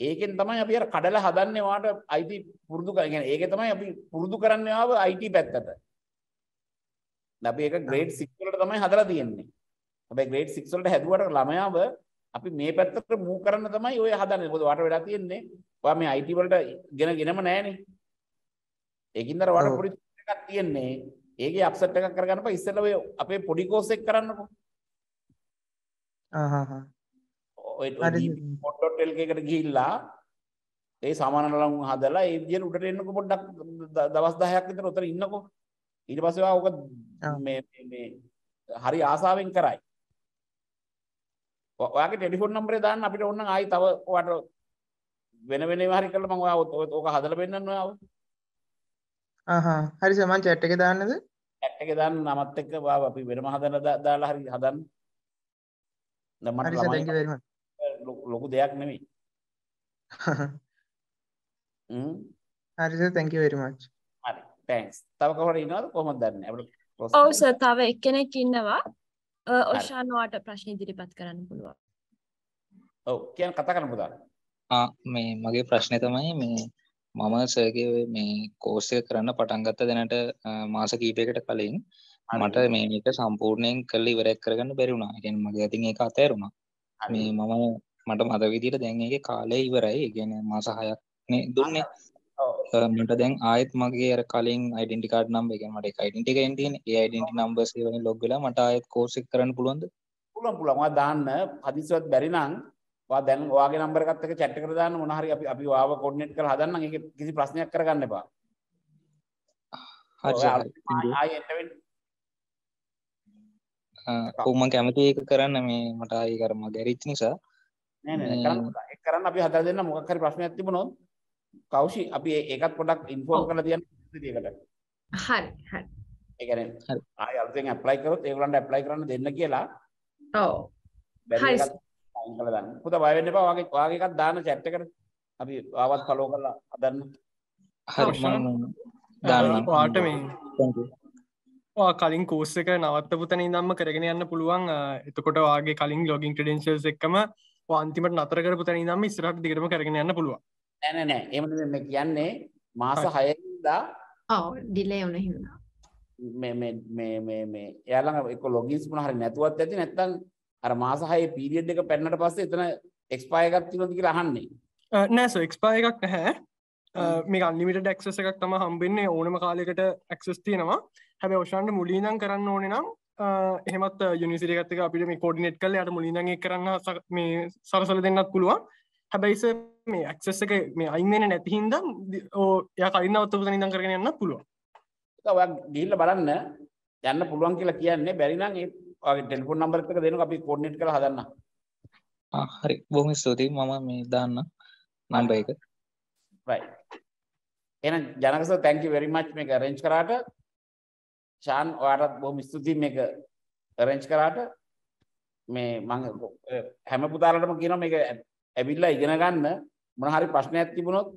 Speaker 3: ඒකෙන් තමයි අපි අර කඩලා හදන්නේ වාට IT පුරුදු කර කියන්නේ ඒකේ තමයි අපි පුරුදු කරන්නේ ආව IT පැත්තට. අපි ඒක grade 6 වලට තමයි හදලා තියෙන්නේ. හැබැයි grade 6 වලට හැදුවට ළමයාව අපි මේ පැත්තට මූව් කරන්න තමයි ඔය හදන්නේ. මොකද වාට වෙලා තියෙන්නේ ඔයා මේ IT වලට ගෙනගෙනම නැහනේ. ඒකින්ද අර වාට පොඩි එකක් තියෙන්නේ. ඒකේ අප්සෙට් එකක් කරගන්න බෑ ඉස්සෙල්ලා ඔය අපේ පොඩි කෝස් එක කරන්නකෝ.
Speaker 20: ආහා
Speaker 3: ඔය port.lk එකට ගිහිල්ලා ඒ සමාන ලං හදලා ඒ විදියට උඩට එන්නකෝ පොඩ්ඩක් දවස් 10ක් විතර උතර ඉන්නකෝ. ඊට පස්සේ ඔයා ඕක මේ මේ හරි ආසාවෙන් කරයි. ඔයාගේ ටෙලිෆෝන් නම්බරේ දාන්න අපිට ඕන නම් ආයි තව ඔයාට වෙන වෙන ඒවා හරි කරලා මම ඔයා ඕක හදලා පෙන්නන්න ඔයාව.
Speaker 20: ආහා හරි සර් මම chat එකේ දාන්නද?
Speaker 3: chat එකේ දාන්න නමත් එක්ක ඔයාව අපි වෙනම හදලා දාලා හරි හදන්න. දැන් මට. ලොකු දෙයක් නෙමෙයි. හ්ම්
Speaker 20: හරි sir thank you very much.
Speaker 3: හරි thanks. තව කවුරු ඉන්නවද කොහොමද දන්නේ? අපිට
Speaker 17: ඔව් සර් තව එක්කෙනෙක් ඉන්නවා. ඔෂාන් ඔයාට ප්‍රශ්න ඉදිරිපත් කරන්න පුළුවන්.
Speaker 3: ඔව් කියන්න කතා කරන්න පුතා.
Speaker 21: ආ මේ මගේ ප්‍රශ්නේ තමයි මේ මම සර්ගේ මේ කෝස් එක කරන්න පටන් ගත්ත දැනට මාස කීපයකට කලින් මට මේක සම්පූර්ණයෙන් කරලා ඉවරයක් කරගන්න බැරි වුණා. ඒ කියන්නේ මගේ අතින් ඒක අතෑරුණා. මේ මම මට මතක විදිහට දැන් ඒකේ කාලය ඉවරයි. ඒ කියන්නේ මාස 6ක් නේ දුන්නේ. මට දැන් ආයෙත් මගේ කලින් ඩෙන්ටි කාඩ් නම්බර් එක මට එක ඩෙන්ටි එකෙන් තියෙන ඒ ඩෙන්ටි නම්බර්ස් ඒ වලින් ලොග් වෙලා මට ආයෙත් කෝස් එක කරන්න පුළුවන්ද
Speaker 3: පුළුවන් පුළුවන් ඔයා දාන්න හදිසියවත් බැරි නම් ඔයා දැන් ඔයාගේ නම්බර එකත් එක්ක chat එකට දාන්න මොන හරි අපි අපි ඔයාව කෝඩිනේට් කරලා හදන්නම් ඒක කිසි ප්‍රශ්නයක් කරගන්න එපා
Speaker 21: හරි
Speaker 3: ආයෙ එන්න වෙන්න
Speaker 21: මම කැමති ඒක කරන්න මේ මට ආයෙ කර මගේ ඇරිච්ච නිසා
Speaker 3: නෑ නෑ කරන්න ඒක කරන්න අපි හදලා දෙන්න මොකක් හරි ප්‍රශ්නයක් තිබුණොත් කෞෂි අපි ඒකත් පොඩ්ඩක් ඉන්ෆෝම් කරලා තියන්න විදියකට.
Speaker 5: හරි හරි.
Speaker 3: ඒ කියන්නේ ආයෙ අලුතෙන් ඇප්ලයි කරොත් ඒගොල්ලන්ට ඇප්ලයි කරන්න දෙන්න කියලා.
Speaker 5: ඔව්.
Speaker 3: හරි. අයින් කරලා දාන්න. පුතා බය වෙන්න එපා. වාගේ වාගේ එකක් දාන්න chat එකට. අපි ආවත් ෆලෝ කරලා හදන්න.
Speaker 21: හරි මම දාන්න.
Speaker 8: ඔයාට මේ ඔයා කලින් කෝස් එක නවත්තපු තැන ඉඳන්ම කරගෙන යන්න පුළුවන්. එතකොට ඔයාගේ කලින් login credentials එක්කම ඔයා අන්තිමට නතර කරපු තැන ඉඳන්ම ඉස්සරහට දිගටම කරගෙන යන්න පුළුවන්.
Speaker 3: නෑ නෑ නෑ එහෙම නෙමෙයි මේ කියන්නේ මාස 6 ඉඳලා
Speaker 5: ඔව් ඩිලේ වුණ හින්දා
Speaker 3: මේ මේ මේ මේ මේ එයාලා එක්ක ලොගින්ස් මොන හරි නැතුවත් ඇති නැත්නම් අර මාස 6 පීරියඩ් එක පැන්නට පස්සේ එතන එක්ස්පයර් එකක් තියෙනවද කියලා අහන්නේ.
Speaker 8: නෑ සර් එක්ස්පයර් එකක් නැහැ. මේක අන්ලිමිටඩ් ඇක්සස් එකක් තමයි හම්බෙන්නේ. ඕනම කාලයකට ඇක්සස් තියෙනවා. හැබැයි ඔෂාන්ට මුලින් කරන්න ඕනේ නම් එහෙමත් එක්ක අපිට මේ කෝඩිනේට් කරලා යාට මුලින් ඉඳන් ඒක කරන්න මේ සරසල දෙන්නත් පුළුවන්. හැබැයි සර් මේ ඇක්සස් එක මේ අයින් වෙන්නේ නැති හින්දා ඕ එයා කලින් නවත්තපු තැන ඉඳන් කරගෙන යන්න පුළුවන්.
Speaker 3: ගිහිල්ලා බලන්න. යන්න පුළුවන් කියලා කියන්නේ බැරි නම් ඒ ඔයාගේ ටෙලිෆෝන් නම්බර් එක දෙන්නකෝ අපි කෝඩිනේට් කරලා හදන්න.
Speaker 21: ආ හරි බොහොම ස්තුතියි මම මේ දාන්න නම්බර් එක.
Speaker 3: right. එහෙනම් Janaka sir thank you very much මේක arrange කරාට. ෂාන් ඔයාටත් බොහොම ස්තුතියි මේක arrange කරාට. මේ මම හැම පුතාලටම කියනවා මේක ඇවිල්ලා ඉගෙන ගන්න මොන හරි ප්‍රශ්නයක් තිබුණොත්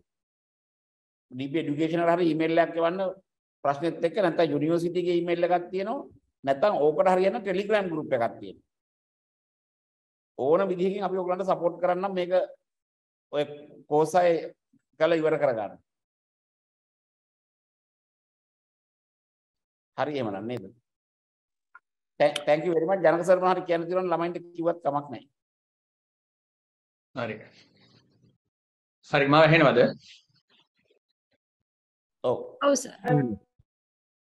Speaker 3: DP education වල හරි ඊමේල් එකක් එවන්න ප්‍රශ්නෙත් එක්ක නැත්නම් යුනිවර්සිටි එකේ ඊමේල් එකක් තියෙනවා නැත්නම් ඕකට හරියන ටෙලිග්‍රෑම් ගෲප් එකක් තියෙනවා. ඕන විදිහකින් අපි ඔයගලන්ට සපෝට් කරන්නම් මේක ඔය කෝස් අය කළා ඉවර කරගන්න. හරි එහෙමනම් නේද? thank you very much. Janaka sir හරි කියන්න තියෙනවා ළමයින්ට කිව්වත් කමක් නැහැ.
Speaker 1: හරි. හරි මාව ඇහෙනවද
Speaker 3: ඔව්.
Speaker 17: ඔව් සර්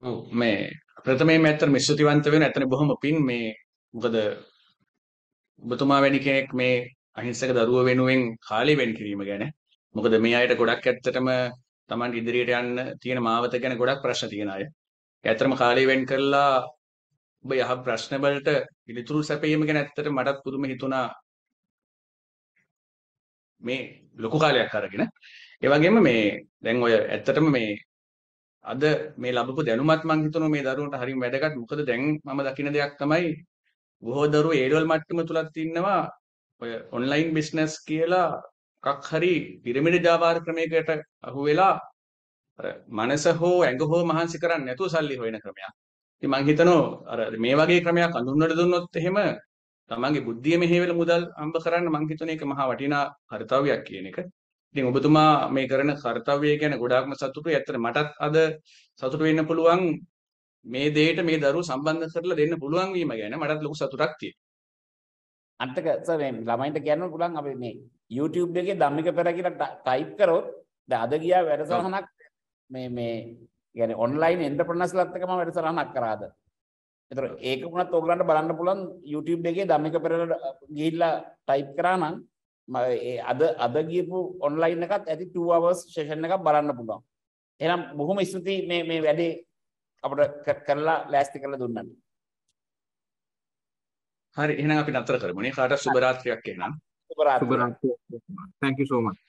Speaker 1: ඔව් මේ ප්‍රථමයෙන් ඇත්තට මිස්තුතිවන්ත වෙන ඇත්තට බොහොම පින් මේ මොකද ඔබතුමා වැනි කෙනෙක් මේ අහිංසක දරුව වෙනුවෙන් කාලය වෙන් කිරීම ගැන. මොකද මේ අයට ගොඩක් ඇත්තටම Taman ඉදිරියට යන්න තියෙන මාවත ගැන ගොඩක් ප්‍රශ්න තියෙන අය. ඇත්තටම කාලය වෙන් කරලා ඔබ යහ ප්‍රශ්න වලට පිළිතුරු සැපයීම ගැන ඇත්තට මටත් පුදුම හිතුණා. මේ ලොකු කාලයක් අරගෙන. ඒ වගේම මේ දැන් ඔය ඇත්තටම මේ අද මේ ලැබපු දැනුමත් මං හිතනවා මේ දරුවන්ට හරිම වැදගත් මොකද දැන් මම දකින දෙයක් තමයි බොහෝ දරුවෝ ඒ ලෙවල් මට්ටම තුලත් ඉන්නවා ඔය ඔන්ලයින් බිස්නස් කියලා එකක් හරි පිරමිඩ ජාවාර ක්‍රමයකට අහු වෙලා අර මනස හෝ ඇඟ හෝ මහන්සි කරන්නේ නැතුව සල්ලි හොයන ක්‍රමයක්. ඉතින් මං හිතනවා අර මේ වගේ ක්‍රමයක් අඳුන්වලා දුන්නොත් එහෙම තමන්ගේ බුද්ධිය මෙහෙවල මුදල් අම්බ කරන්න මං හිතන එක මහා වටිනා කාර්යතාවයක් කියන එක. ඉතින් ඔබතුමා මේ කරන කාර්යය ගැන ගොඩාක්ම සතුටුයි. ඇත්තට මටත් අද සතුටු වෙන්න පුළුවන් මේ දෙයට මේ දරුවෝ සම්බන්ධ කරලා දෙන්න පුළුවන් වීම ගැන මටත් ලොකු සතුටක් තියෙනවා.
Speaker 3: අන්තක සර් මේ ළමයින්ට කියන්න පුළුවන් අපි මේ YouTube එකේ ධම්මික පෙර කියලා ටයිප් කරොත් දැන් අද ගියා වැඩසටහනක් මේ මේ يعني ඔන්ලයින් එන්ටර්ප්‍රනර්ස්ලාත් එක්ක මම වැඩසටහනක් කරාද. ඒතර ඒක වුණත් ඕගලන්ට බලන්න පුළුවන් YouTube එකේ ධම්මික පෙර ගිහිල්ලා ටයිප් කරා නම් අද අද ගියපු ඔන්ලයින් එකත් ඇති 2 hours session එකක් බලන්න පුළුවන්. එහෙනම් බොහොම ස්තුතියි මේ මේ වැඩේ අපිට කරලා ලෑස්ති කරලා දුන්නට.
Speaker 1: හරි එහෙනම් අපි නතර කරමු. නේ කාටත් සුබ රාත්‍රියක් එහෙනම්.
Speaker 3: සුබ රාත්‍රියක්.
Speaker 22: Thank you so much